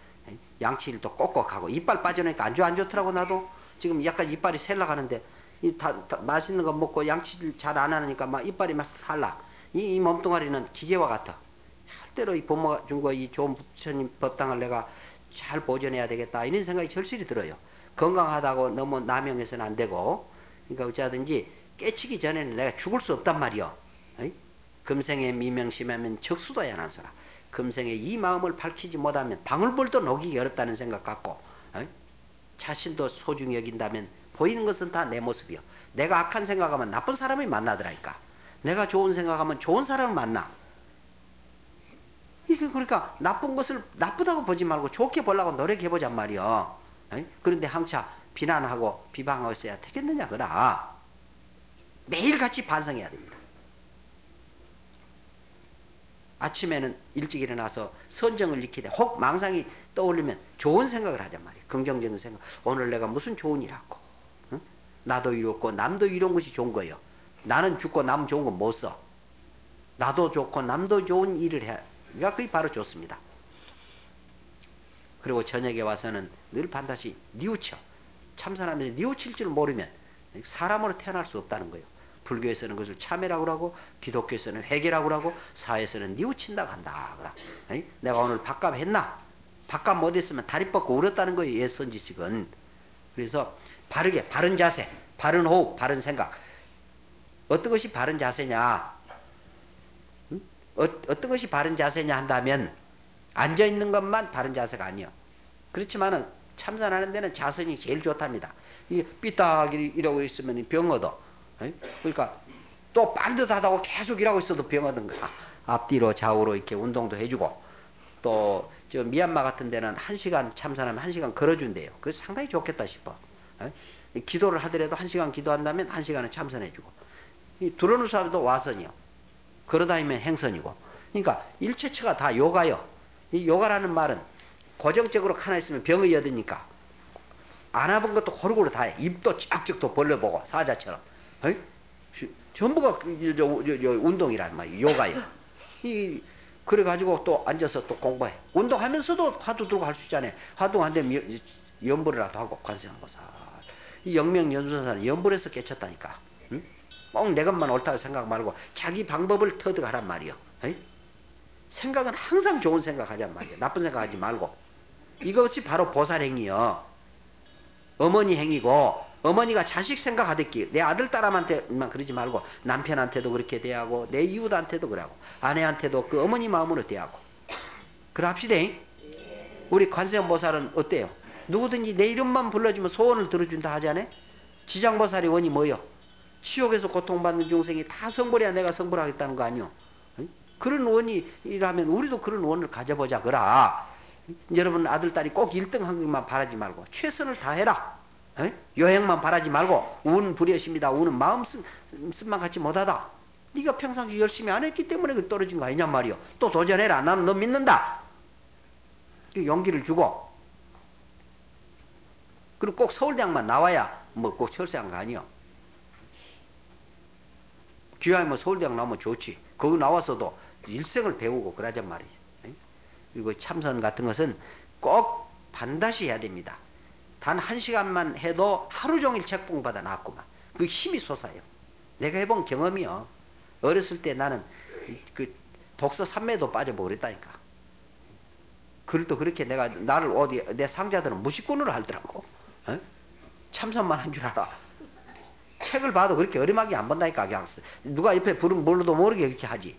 양치를 또 꼭꼭 하고 이빨 빠져나니까 안, 좋, 안 좋더라고 나도. 지금 약간 이빨이 셀락하는데 이 다, 다, 맛있는 거 먹고 양치를 잘안 하니까 막 이빨이 막 살락 이, 이 몸뚱아리는 기계와 같아. 할대로 이 부모가 준거 이 좋은 부처님 법당을 내가 잘 보존해야 되겠다. 이런 생각이 절실히 들어요. 건강하다고 너무 남용해서는 안 되고. 그러니까 어찌하든지 깨치기 전에는 내가 죽을 수 없단 말이요. 금생에 미명심하면 적수도야 나서라. 금생에 이 마음을 밝히지 못하면 방울볼도 녹이기 어렵다는 생각 갖고 어이? 자신도 소중히 여긴다면 보이는 것은 다 내 모습이요. 내가 악한 생각하면 나쁜 사람이 만나더라니까. 내가 좋은 생각하면 좋은 사람을 만나. 이게 그러니까 나쁜 것을 나쁘다고 보지 말고 좋게 보려고 노력해보잔 말이요. 어이? 그런데 항차 비난하고 비방하고 있어야 되겠느냐 그라. 매일같이 반성해야 됩니다. 아침에는 일찍 일어나서 선정을 익히되 혹 망상이 떠올리면 좋은 생각을 하잔 말이에요. 긍정적인 생각. 오늘 내가 무슨 좋은 일 하고 응? 나도 이뤘고 남도 이룬 것이 좋은 거예요. 나는 죽고 남 좋은 건 못 써. 나도 좋고 남도 좋은 일을 해. 그러니까 그게 바로 좋습니다. 그리고 저녁에 와서는 늘 반드시 뉘우쳐. 참선하면서 뉘우칠 줄 모르면 사람으로 태어날 수 없다는 거예요. 불교에서는 그것을 참회라고 하고 기독교에서는 회개라고 하고 사회에서는 뉘우친다고 한다. 그라. 내가 오늘 밥값 했나? 밥값 못 했으면 다리 뻗고 울었다는 거예요. 예선지식은. 그래서 바르게 바른 자세, 바른 호흡, 바른 생각. 어떤 것이 바른 자세냐? 응? 어, 어떤 것이 바른 자세냐 한다면 앉아 있는 것만 바른 자세가 아니요. 그렇지만은 참선하는 데는 자선이 제일 좋답니다. 이 삐딱 이러고 있으면 병 얻어. 그러니까 또 반듯하다고 계속 일하고 있어도 병 얻은가. 앞뒤로 좌우로 이렇게 운동도 해주고 또 저 미얀마 같은 데는 한 시간 참선하면 한 시간 걸어준대요. 그래서 상당히 좋겠다 싶어. 기도를 하더라도 한 시간 기도한다면 한 시간은 참선해주고 이 두려운 사람도 와선이요. 걸어다니면 행선이고. 그러니까 일체처가 다 요가요. 이 요가라는 말은 고정적으로 하나 있으면 병을 얻으니까 안 해본 것도 고루고루 다 해. 입도 쫙쫙 벌려보고 사자처럼. 어이? 전부가 저, 저, 저, 운동이란 말이에요. 요가요. 이 그래가지고 또 앉아서 또 공부해. 운동하면서도 화두 들고 할 수 있잖아요. 화두 한대 연불이라도 하고 관세음보살. 이 영명연수사는 연불에서 깨쳤다니까. 응? 꼭내 것만 옳다고 생각 말고 자기 방법을 터득하란 말이요. 에이? 생각은 항상 좋은 생각하란 말이에요. 나쁜 생각하지 말고. 이것이 바로 보살행위요. 어머니 행위고 어머니가 자식 생각하듯기 내 아들 딸한테만 그러지 말고 남편한테도 그렇게 대하고 내 이웃한테도 그러고 아내한테도 그 어머니 마음으로 대하고 그럽시다. 우리 관세음보살은 어때요? 누구든지 내 이름만 불러주면 소원을 들어준다 하잖아요. 지장보살이 원이 뭐요? 치욕에서 고통받는 중생이 다 성불해야 내가 성불하겠다는 거 아니요? 그런 원이라면 우리도 그런 원을 가져보자 그라. 여러분 아들 딸이 꼭 1등 한 것만 바라지 말고 최선을 다해라. 에? 여행만 바라지 말고 운 불여십니다. 운은 마음 쓴, 쓴만 갖지 못하다. 네가 평상시 열심히 안 했기 때문에 그 떨어진 거 아니냔 말이요. 또 도전해라. 나는 너 믿는다. 그 용기를 주고 그리고 꼭 서울대학만 나와야 뭐 꼭 철새한 거 아니요. 귀하면 뭐 서울대학 나오면 좋지. 거기 나와서도 일생을 배우고 그러잔 말이죠. 그리고 참선 같은 것은 꼭 반드시 해야 됩니다. 단 한 시간만 해도 하루 종일 책봉 받아 놨구만. 그 힘이 솟아요. 내가 해본 경험이요. 어렸을 때 나는 그 독서 삼매도 빠져보고 그랬다니까. 글도 그렇게 내가 나를 어디 내 상자들은 무식꾼으로 하더라고. 어? 참선만 한 줄 알아. 책을 봐도 그렇게 어림하게 안 본다니까. 그냥 누가 옆에 부르면 모르도 모르게 그렇게 하지.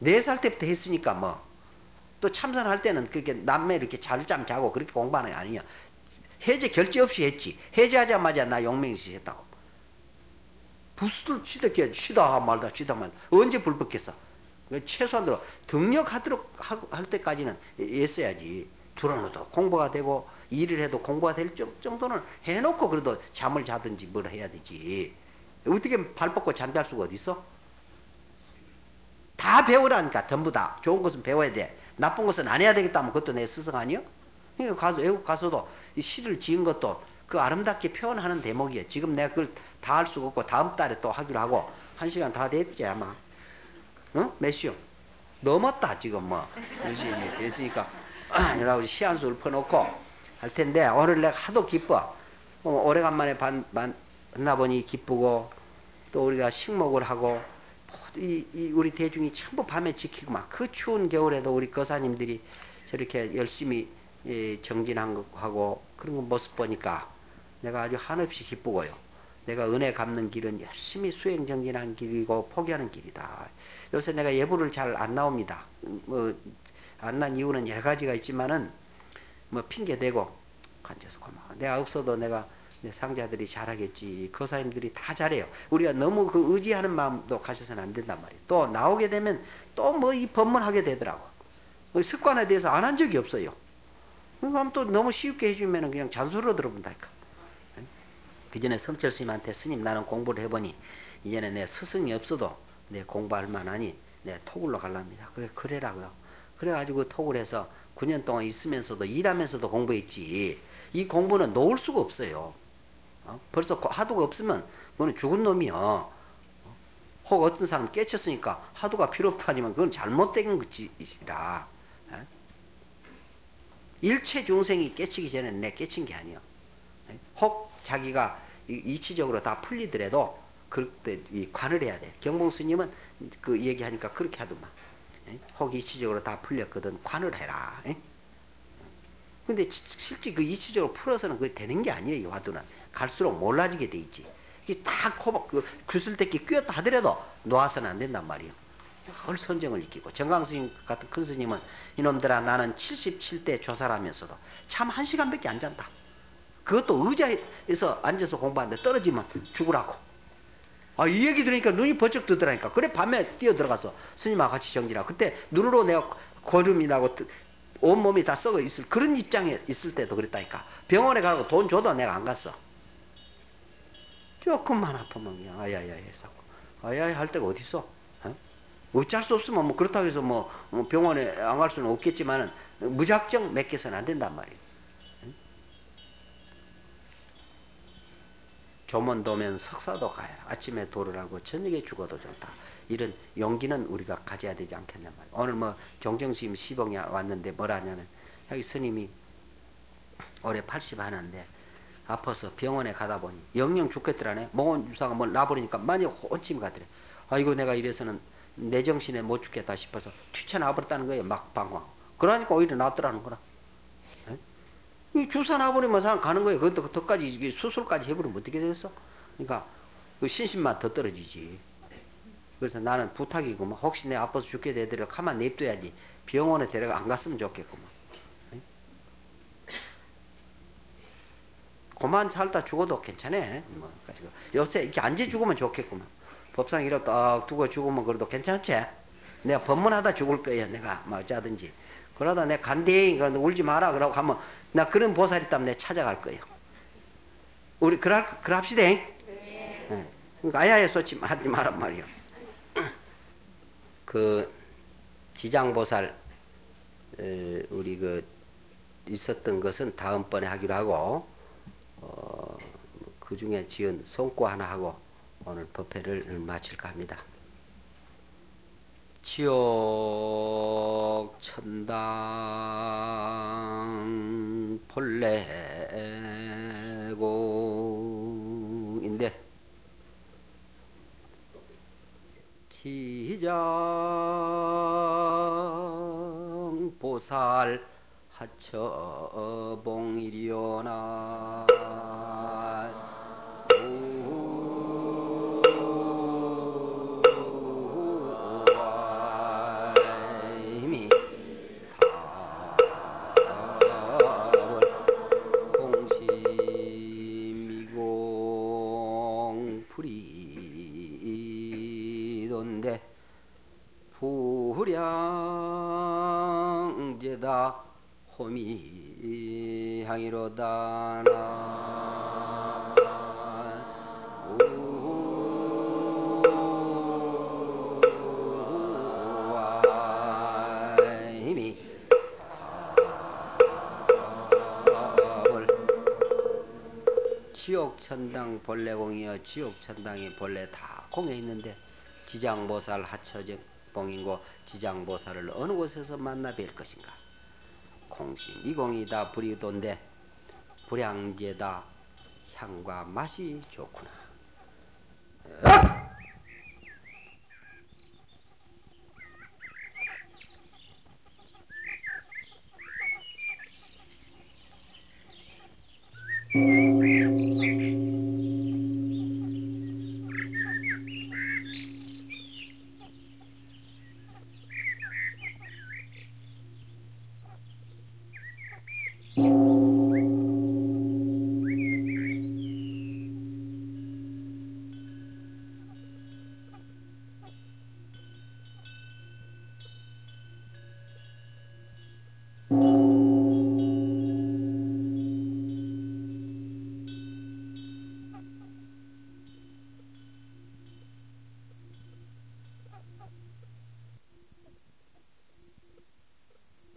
네 살 때부터 했으니까 뭐. 또 참선할 때는 그렇게 남매 이렇게 잘잠 자고 그렇게 공부하는 게 아니야. 해제 결제 없이 했지. 해제하자마자 나 용맹시 했다고. 부스도 치다 치다 말다 치다 말다. 언제 불붙겠어? 최소한으로 등력하도록 할 때까지는 했어야지. 들어놓도 공부가 되고 일을 해도 공부가 될 정도는 해놓고 그래도 잠을 자든지 뭘 해야 되지. 어떻게 발 뻗고 잠잘 수가 어디 있어? 다 배우라니까 전부 다 좋은 것은 배워야 돼. 나쁜 것은 안 해야 되겠다 하면 그것도 내 스승 아니요? 그러니까 가서 외국 가서도 이 시를 지은 것도 그 아름답게 표현하는 대목이에요. 지금 내가 그걸 다 할 수가 없고 다음 달에 또 하기로 하고 한 시간 다 됐지 아마. 어? 몇 시요? 넘었다 지금 뭐. 몇시 됐으니까 여러분 시한수를 퍼놓고 할 텐데 오늘 내가 하도 기뻐. 어, 오래간만에 반, 반, 만나보니 기쁘고 또 우리가 식목을 하고 이, 이 우리 대중이 전부 밤에 지키고 막 그 추운 겨울에도 우리 거사님들이 저렇게 열심히 예, 정진하고 그런 거 모습 보니까 내가 아주 한없이 기쁘고요. 내가 은혜 갚는 길은 열심히 수행 정진한 길이고 포기하는 길이다. 요새 내가 예불을 잘 안 나옵니다. 뭐 안 난 이유는 여러 가지가 있지만은 뭐 핑계 대고 간져서 고마워. 내가 없어도 내가 내 상자들이 잘하겠지. 거사님들이 다 잘해요. 우리가 너무 그 의지하는 마음도 가셔서는 안 된단 말이에요. 또 나오게 되면 또 뭐 이 법문하게 되더라고. 그 습관에 대해서 안 한 적이 없어요. 그럼 또 너무 쉽게 해주면 그냥 잔소리로 들어본다니까. 그 전에 성철 스님한테 스님 나는 공부를 해보니 이제는 내 스승이 없어도 내 공부할 만하니 내 토굴로 갈랍니다. 그래, 그래라고요. 그래가지고 토굴 해서 9년 동안 있으면서도 일하면서도 공부했지. 이 공부는 놓을 수가 없어요. 어? 벌써 하도가 없으면 그거는 죽은 놈이요. 혹 어떤 사람 깨쳤으니까 하도가 필요 없다 하지만 그건 잘못된 것이라. 어? 일체 중생이 깨치기 전에 내 깨친 게 아니야. 혹 자기가 이치적으로 다 풀리더라도 그때 이 관을 해야 돼. 경봉 스님은 그 얘기하니까 그렇게 하더만. 혹 이치적으로 다 풀렸거든. 관을 해라. 근데 실제 그 이치적으로 풀어서는 그게 되는 게 아니에요, 화두는. 갈수록 몰라지게 돼 있지. 이게 다 코박, 그, 구슬대기 끼었다 하더라도 놓아서는 안 된단 말이에요. 헐 선정을 익히고 정강 스님 같은 큰 스님은 이놈들아 나는 77대 조사를 하면서도 참 한 시간밖에 안 잔다. 그것도 의자에서 앉아서 공부하는데 떨어지면 죽으라고. 아, 이 얘기 들으니까 눈이 번쩍 뜨더라니까. 그래, 밤에 뛰어 들어가서 스님하고 같이 정진하고. 그때 눈으로 내가 고름이 나고 온몸이 다 썩어 있을 그런 입장에 있을 때도 그랬다니까. 병원에 가고 돈 줘도 내가 안 갔어. 조금만 아프면 그냥 아야야야 했고. 아야야 할 데가 어딨어? 어? 어쩔 수 없으면 뭐 그렇다고 해서 뭐, 뭐 병원에 안 갈 수는 없겠지만은 무작정 맡겨서는 안 된단 말이에요. 조문 도면 석사도 가야 아침에 도를 하고 저녁에 죽어도 좋다. 이런 용기는 우리가 가져야 되지 않겠냐 말이야. 오늘 뭐 종정스님 시봉이 왔는데 뭐라 하냐면 여기 스님이 올해 80 하나인데 아파서 병원에 가다 보니 영영 죽겠더라네. 몽원 주사가 뭐 놔버리니까 많이 혼침이 가더래. 아이고 내가 이래서는 내 정신에 못 죽겠다 싶어서 튀쳐나와버렸다는 거예요. 막 방광. 그러니까 오히려 낫더라는 거라. 이 주사 놔버리면 사람 가는 거예요. 그것도 더까지 수술까지 해버리면 어떻게 되겠어? 그러니까 그 신심만 더 떨어지지. 그래서 나는 부탁이구만. 혹시 내 아파서 죽게 되더라도 가만 냅둬야지. 병원에 데려가 안 갔으면 좋겠구만. 그만 살다 죽어도 괜찮아. 뭐, 가지고. 요새 이렇게 앉아 죽으면 좋겠구만. 법상 이렇게 딱 두고 죽으면 그래도 괜찮지? 내가 법문하다 죽을 거야. 내가 뭐 어쩌든지. 그러다 내 간대히 울지 마라. 그러고 가면 나 그런 보살 있다면 내 찾아갈 거예요. 우리 그럴, 그럽시다. 네. 네. 아야에 쏟지 하지 말란 말이요. 그 지장보살 우리 그 있었던 것은 다음번에 하기로 하고 어, 그 중에 지은 송구 하나 하고 오늘 법회를 마칠까 합니다. 지옥 천당 본래고인데 지 장 보살 하처봉이리오나 호미 향이로다 나 지옥천당 본래공이여 지옥천당이 본래 다 공에 있는데 지장보살 하처적 봉인고 지장보살을 어느 곳에서 만나 뵐 것인가? 공심 이공이다 불이도인데 불량제다. 향과 맛이 좋구나.